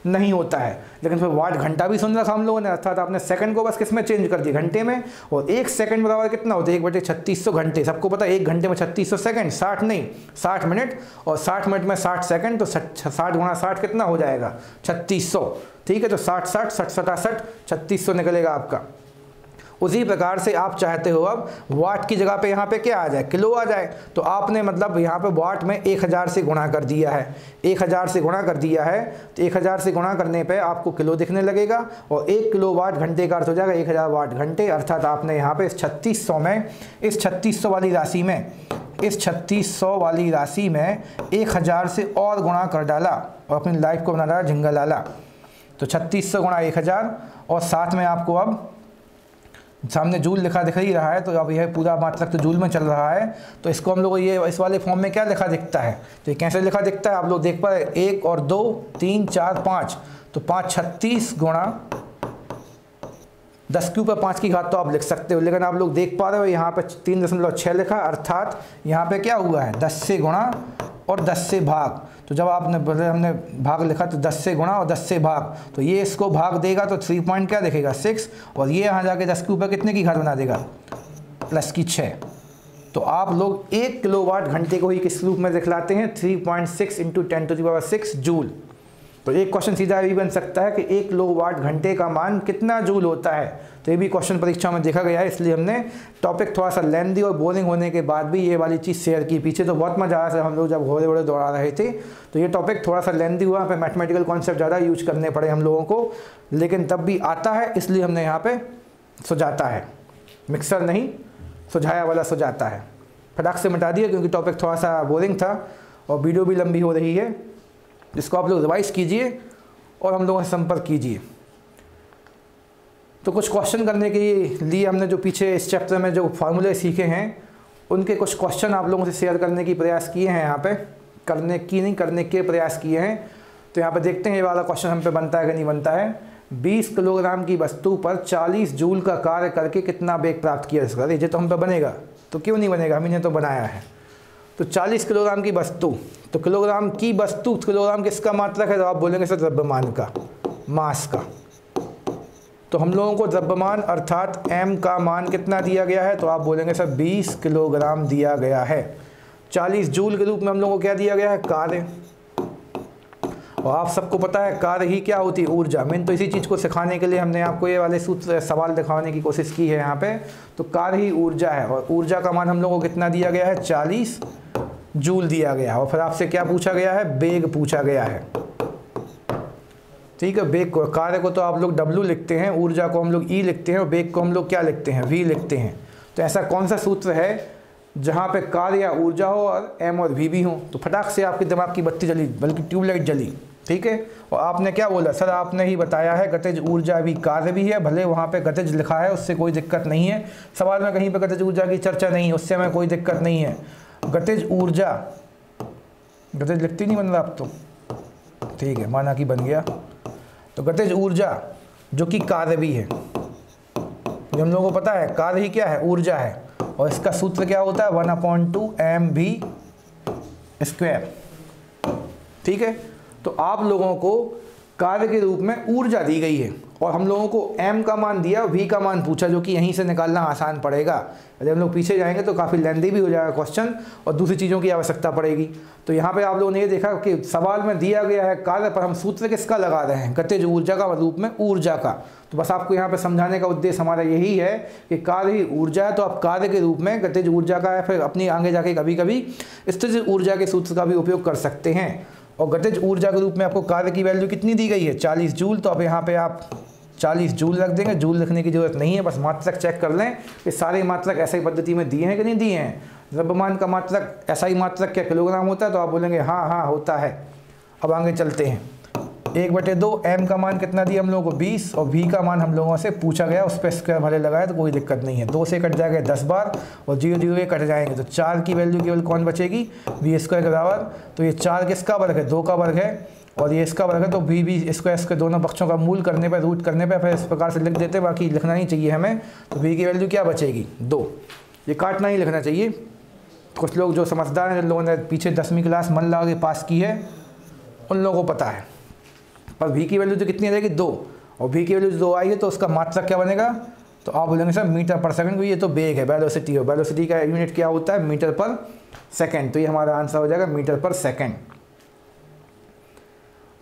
नहीं होता है। लेकिन फिर वाट घंटा भी सुन रखा हम लोगों ने, अर्थात आपने सेकंड को बस किसमें चेंज कर दिया? घंटे में? और एक सेकंड बराबर कितना होता है? एक बटे छत्तीस सौ घंटे। सबको पता है, एक घंटे में छत्तीस सौ सेकंड साठ नहीं, साठ मिनट और साठ मिनट में साठ सेकंड तो साठ गुणा साठ कितना हो जाएगा? छत्तीस सौ। ठीक है तो साठ साठ, सठ सतासठ, छत्तीस सौ निकलेगा आपका। उसी प्रकार से आप चाहते हो अब वाट की जगह पे यहाँ पे क्या आ जाए? किलो आ जाए। तो आपने मतलब यहाँ पे वाट में एक हज़ार से गुणा कर दिया है। एक हज़ार से गुणा कर दिया है। तो एक हज़ार से गुणा करने पे आपको किलो दिखने लगेगा और एक किलो वाट घंटे का अर्थ हो जाएगा एक हज़ार वाट घंटे। अर्थात आपने यहाँ पे इस छत्तीस सौ में, इस छत्तीस सौ वाली राशि में, इस छत्तीस सौ वाली राशि में एक हज़ार से और गुणा कर डाला और अपनी लाइफ को बना डाला झिंगा लाला। तो छत्तीस सौ गुणा एक हज़ार और साथ में आपको अब सामने जूल लिखा दिख ही रहा है तो अब यह पूरा मात्रक तो जूल में चल रहा है। तो इसको हम लोग ये, इस वाले फॉर्म में क्या लिखा दिखता है? तो ये कैसे लिखा दिखता है? आप लोग देख पाए, एक और दो, तीन, चार, पाँच। तो पाँच छत्तीस गुणा दस के ऊपर पाँच की घात तो आप लिख सकते हो, लेकिन आप लोग देख पा रहे हो, यहाँ पे तीन दशमलव छः लिखा, अर्थात यहाँ पे क्या हुआ है? दस से गुणा और दस से भाग। तो जब आपने हमने भाग लिखा तो दस से गुणा और दस से भाग। तो ये इसको भाग देगा तो थ्री पॉइंट क्या देखेगा? सिक्स और ये यहाँ जाके दस के ऊपर कितने की घात बना देगा? प्लस की छः तो आप लोग एक किलोवाट घंटे को ही किस रूप में दिखलाते हैं? Three point six into ten to the power six joule तो एक क्वेश्चन सीधा ये बन सकता है कि एक लो वाट घंटे का मान कितना जूल होता है? तो ये भी क्वेश्चन परीक्षा में देखा गया है, इसलिए हमने टॉपिक थोड़ा सा लेंदी और बोरिंग होने के बाद भी ये वाली चीज़ शेयर की। पीछे तो बहुत मज़ा आया था हम लोग जब घोड़े वोड़े दौड़ा रहे थे तो ये टॉपिक थोड़ा सा लेंदी हुआ पे मैथमेटिकल कॉन्सेप्ट ज़्यादा यूज़ करने पड़े हम लोगों को, लेकिन तब भी आता है, इसलिए हमने यहाँ पर सुझाता है। मिक्सर नहीं, सुझाया वाला सुझाता है। फटाक से मिटा दिया, क्योंकि टॉपिक थोड़ा सा बोरिंग था, और वीडियो भी लंबी हो रही है। जिसको आप लोग रिवाइज कीजिए और हम लोगों से संपर्क कीजिए। तो कुछ क्वेश्चन करने के लिए हमने जो पीछे इस चैप्टर में जो फार्मूले सीखे हैं, उनके कुछ क्वेश्चन आप लोगों से शेयर करने की प्रयास किए हैं यहाँ पे। करने की नहीं, करने के प्रयास किए हैं। तो यहाँ पे देखते हैं ये वाला क्वेश्चन हम पे बनता है कि नहीं बनता है। 20 किलोग्राम की वस्तु पर 40 जूल का कार्य करके कितना बेग प्राप्त किया इसका ये तो हम पे बनेगा। तो क्यों नहीं बनेगा? हमने तो बनाया है। तो 40 किलोग्राम की वस्तु तो किलोग्राम की वस्तु, किलोग्राम किसका मात्रक है? तो आप बोलेंगे सर द्रव्यमान का, मास का। तो हम लोगों को द्रव्यमान अर्थात m का मान कितना दिया गया है? तो आप बोलेंगे सर 20 किलोग्राम दिया गया है। 40 जूल के रूप में हम लोगों को क्या दिया गया है? कार्य। और आप सबको पता है कार्य ही क्या होती है? ऊर्जा। मैंने तो इसी चीज़ को सिखाने के लिए हमने आपको ये वाले सूत्र, सवाल दिखाने की कोशिश की है यहाँ पे। तो कार्य ही ऊर्जा है। और ऊर्जा का मान हम लोगों को कितना दिया गया है? चालीस। जूल दिया गया और फिर आपसे क्या पूछा गया है? बेग पूछा गया है। ठीक है, बेग को, कार्य को तो आप लोग डब्लू लिखते हैं, ऊर्जा को हम लोग ई लिखते हैं, और बेग को हम लोग क्या लिखते हैं? वी लिखते हैं। तो ऐसा कौन सा सूत्र है जहाँ पे कार्य या ऊर्जा हो और एम और वी भी हो? तो फटाक से आपके दिमाग की बत्ती जली, बल्कि ट्यूबलाइट जली। ठीक है? और आपने क्या बोला? सर, आपने ही बताया है, गतिज ऊर्जा भी कार्य भी है, भले वहाँ पे गतिज लिखा है, उससे कोई दिक्कत नहीं है। सवाल में कहीं पे गतिज ऊर्जा की चर्चा नहीं है उससे हमें कोई दिक्कत नहीं है। गतिज ऊर्जा, गतिज लिखती नहीं बन रहा अब तो। ठीक है, माना कि बन गया। तो गतिज ऊर्जा, जो कि कार्य भी है। जो हम लोगों को पता है, कार्य ही क्या है? ऊर्जा है। और इसका सूत्र क्या होता है? One upon two M B square. ठीक है? तो आप लोगों को कार्य के रूप में ऊर्जा दी गई है। और हम लोगों को m का मान दिया, v का मान पूछा, जो कि यहीं से निकालना आसान पड़ेगा। यदि हम लोग पीछे जाएँगे तो काफ़ी लेंदी भी हो जाएगा क्वेश्चन और दूसरी चीज़ों की आवश्यकता पड़ेगी। तो यहाँ पे आप लोगों ने ये देखा कि सवाल में दिया गया है कार्य पर हम सूत्र किसका लगा रहे हैं? गतिज ऊर्जा का रूप में ऊर्जा का। तो बस आपको यहाँ पर समझाने का उद्देश्य हमारा यही है कि कार्य ही ऊर्जा है तो आप कार्य के रूप में गतिज ऊर्जा का या फिर अपनी आगे जाके कभी कभी स्थित ऊर्जा के सूत्र का भी उपयोग कर सकते हैं। और गतिज ऊर्जा के रूप में आपको कार्य की वैल्यू कितनी दी गई है? 40 जूल तो अब यहाँ पे आप 40 जूल रख देंगे। जूल रखने की ज़रूरत नहीं है, बस मात्रक चेक कर लें कि सारे मात्रक ऐसे ही पद्धति में दिए हैं कि नहीं दिए हैं। द्रव्यमान का मात्रक ऐसा ही मात्रक क्या किलोग्राम होता है? तो आप बोलेंगे हाँ हाँ होता है। अब आगे चलते हैं। एक बटे दो एम का मान कितना दिया हम लोगों को? बीस, और वी का मान हम लोगों से पूछा गया, उस पर स्क्वायर भले लगाया तो कोई दिक्कत नहीं है। दो से कट जाएगा दस बार, और ज़ीरो ज़ीरो कट जाएँगे। तो चार की वैल्यू केवल कौन बचेगी? वी स्क्वायर के बराबर। तो ये चार किसका वर्ग है? दो का वर्ग है। और ये इसका वर्ग है तो वी वी स्क्वायर इसके दोनों पक्षों का मूल करने पर रूट करने पर फिर इस प्रकार से लिख देते बाकी लिखना नहीं चाहिए हमें। तो वी की वैल्यू क्या बचेगी? दो। ये काटना ही लिखना चाहिए। कुछ लोग जो समझदार हैं, जिन लोगों ने पीछे दसवीं क्लास मन लगा के पास की है, उन लोगों को पता है। पर वी की वैल्यू तो कितनी आ जाएगी? दो। और वी की वैल्यू दो आई है तो उसका मात्रक क्या बनेगा? तो आप बोलेंगे, सर, मीटर पर सेकंड ये तो बेग है वेलोसिटी है। वेलोसिटी का यूनिट क्या होता है? मीटर पर सेकंड तो ये हमारा आंसर हो जाएगा, मीटर पर सेकंड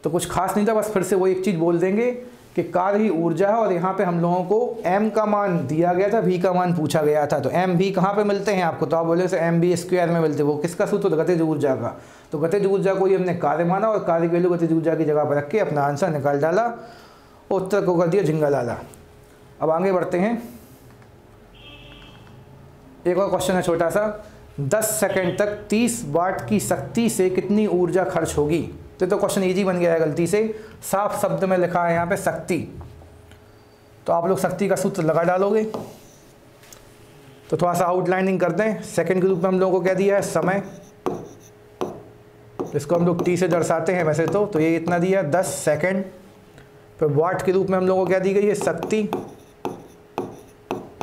तो कुछ खास नहीं था, बस फिर से वो एक चीज़ बोल देंगे कि कार्य ही ऊर्जा है, और यहाँ पे हम लोगों को m का मान दिया गया था, v का मान पूछा गया था। तो m v कहाँ पे मिलते हैं आपको? तो आप बोले से एम बी स्क्वायर में मिलते वो किसका सूत्र गतिज ऊर्जा का। तो गतिज ऊर्जा को ही हमने कार्य माना और कार्य की वैल्यू गतिज ऊर्जा की जगह पर रख के अपना आंसर निकाल डाला और उत्तर को कर दिया झिंगा डाला अब आगे बढ़ते हैं। एक और क्वेश्चन है छोटा सा। दस सेकेंड तक 30 वाट की शक्ति से कितनी ऊर्जा खर्च होगी? तो तो क्वेश्चन इजी बन गया है गलती से। साफ़ शब्द में लिखा है यहाँ पे शक्ति। तो आप लोग शक्ति का सूत्र लगा डालोगे। तो थोड़ा सा आउटलाइनिंग कर दें। सेकंड के रूप में हम लोगों को क्या दिया है? समय। जिसको हम लोग टी से दर्शाते हैं वैसे तो तो ये इतना दिया, दस सेकेंड फिर वाट के रूप में हम लोगों को क्या दी गई है? शक्ति,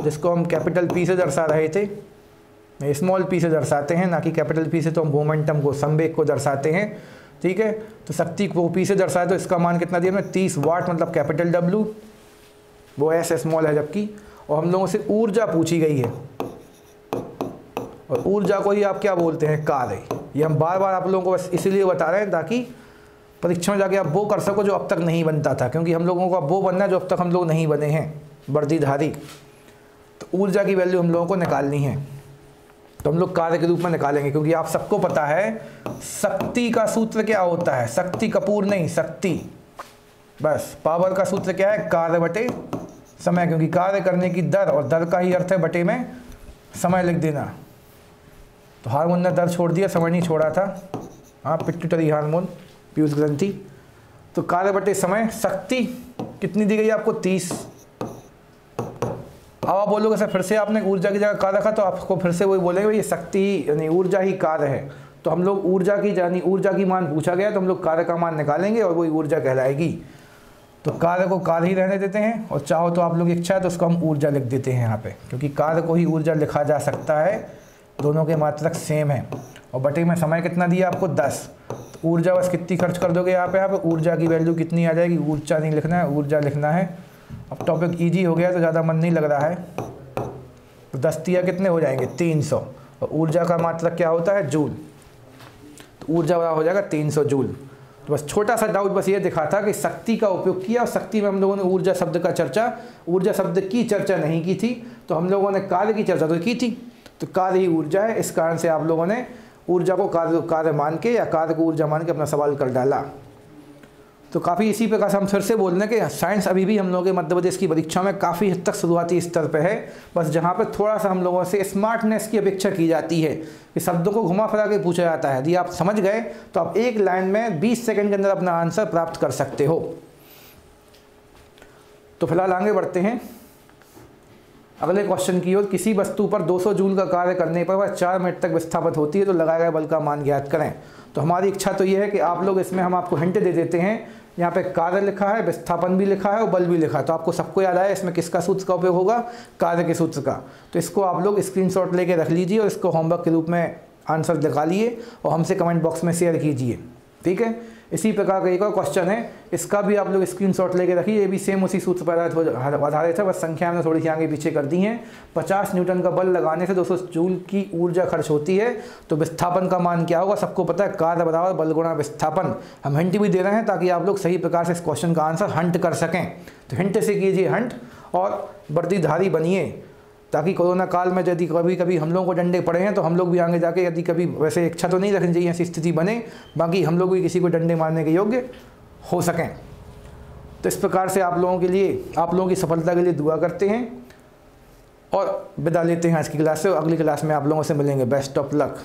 जिसको हम कैपिटल पी से दर्शा रहे थे। स्मॉल पी से दर्शाते हैं, ना कि कैपिटल पी से तो हम मोमेंटम को, संवेग को दर्शाते हैं। ठीक है? तो शक्ति को पी से दर्शाए तो इसका मान कितना दिया हमने? तीस वाट मतलब कैपिटल डब्लू वो एस स्मॉल है जबकि। और हम लोगों से ऊर्जा पूछी गई है। और ऊर्जा को ही आप क्या बोलते हैं? कार्य ये हम बार बार आप लोगों को बस इसीलिए बता रहे हैं ताकि परीक्षा में जाके आप वो कर सको जो अब तक नहीं बनता था, क्योंकि हम लोगों को अब वो बनना है जो अब तक हम लोग नहीं बने हैं, वर्दीधारी। तो ऊर्जा की वैल्यू हम लोगों को निकालनी है। तो हम लोग कार्य के रूप में निकालेंगे, क्योंकि आप सबको पता है, शक्ति का सूत्र क्या होता है? शक्ति कपूर नहीं, शक्ति। बस, पावर का सूत्र क्या है? कार्य बटे समय, क्योंकि कार्य करने की दर और दर का ही अर्थ है बटे में समय लिख देना। तो हारमोन ने दर छोड़ दिया, समय नहीं छोड़ा था। हाँ पिट्यूटरी हारमोन, पीयूष ग्रंथि। तो कार्य बटे समय, शक्ति कितनी दी गई आपको? तीस। अब आप बोलोगे, सर, फिर से आपने ऊर्जा की जगह कार्य रखा तो आपको फिर से वही बोलेंगे, ये शक्ति यानी ऊर्जा ही कार्य है। तो हम लोग ऊर्जा की, यानी ऊर्जा की मान पूछा गया तो हम लोग कार्य का मान निकालेंगे और वही ऊर्जा कहलाएगी। तो कार्य को कार्य ही रहने देते हैं, और चाहो तो आप लोग इच्छा है तो उसको हम ऊर्जा लिख देते हैं यहाँ पे, क्योंकि कार्य को ही ऊर्जा लिखा जा सकता है। दोनों के मात्रक सेम है। और बटे में समय कितना दिया आपको? दस। तो ऊर्जा बस कितनी खर्च कर दोगे यहाँ पे? यहाँ पे ऊर्जा की वैल्यू कितनी आ जाएगी? ऊर्जा नहीं लिखना है, ऊर्जा लिखना है। अब टॉपिक इजी हो गया तो ज़्यादा मन नहीं लग रहा है। तो दस्तिया कितने हो जाएँगे? तीन सौ। और ऊर्जा का मात्रक क्या होता है? जूल। तो ऊर्जा वाला हो जाएगा तीन सौ जूल। तो बस छोटा सा डाउट बस ये दिखा था कि शक्ति का उपयोग किया, और शक्ति में हम लोगों ने ऊर्जा शब्द का चर्चा, ऊर्जा शब्द की चर्चा नहीं की थी। तो हम लोगों ने कार्य की चर्चा तो की थी। तो कार्य ही ऊर्जा है, इस कारण से आप लोगों ने ऊर्जा को कार्य कार्य मान के या कार्य को ऊर्जा मान के अपना सवाल कर डाला। तो काफ़ी इसी प्रकार से हम फिर से बोल रहे हैं कि, साइंस अभी भी हम लोगों के मध्य प्रदेश की परीक्षा में काफ़ी हद तक शुरुआती स्तर पर है। बस जहाँ पर थोड़ा सा हम लोगों से स्मार्टनेस की अपेक्षा की जाती है कि शब्दों को घुमा फिरा के पूछा जाता है। यदि आप समझ गए तो आप एक लाइन में 20 सेकंड के अंदर अपना आंसर प्राप्त कर सकते हो। तो फ़िलहाल आगे बढ़ते हैं। अगले क्वेश्चन की ओर किसी वस्तु पर 200 जूल का कार्य करने पर वह चार मिनट तक विस्थापित होती है तो लगाए गए बल का मान ज्ञात करें। तो हमारी इच्छा तो ये है कि आप लोग इसमें हम आपको हिंट दे देते हैं। यहाँ पे कार्य लिखा है, विस्थापन भी लिखा है और बल भी लिखा है। तो आपको सबको याद आया, इसमें किसका सूत्र का उपयोग होगा? कार्य के सूत्र का। तो इसको आप लोग स्क्रीनशॉट लेके रख लीजिए और इसको होमवर्क के रूप में आंसर निकालिए और हमसे कमेंट बॉक्स में शेयर कीजिए। ठीक है? इसी प्रकार का एक और क्वेश्चन है। इसका भी आप लोग स्क्रीनशॉट लेके रखिए। ये भी सेम उसी सूत्र पर आधारित है बस संख्या में थोड़ी सी आगे पीछे कर दी है। 50 न्यूटन का बल लगाने से 200 जूल की ऊर्जा खर्च होती है। तो विस्थापन का मान क्या होगा? सबको पता है, कार्य बराबर बल गुणा विस्थापन। हम हिंट भी दे रहे हैं ताकि आप लोग सही प्रकार से इस क्वेश्चन का आंसर हंट कर सकें। तो हिंट से कीजिए हंट और वर्दीधारी बनिए। ताकि कोरोना काल में यदि कभी कभी हम लोगों को डंडे पड़े हैं तो हम लोग भी आगे जाके यदि कभी वैसे इच्छा तो नहीं रखनी चाहिए ऐसी स्थिति बने, बाकी हम लोग भी किसी को डंडे मारने के योग्य हो सकें। तो इस प्रकार से आप लोगों के लिए, आप लोगों की सफलता के लिए दुआ करते हैं और विदा लेते हैं आज की क्लास से। अगली क्लास में आप लोगों से मिलेंगे। Best of luck.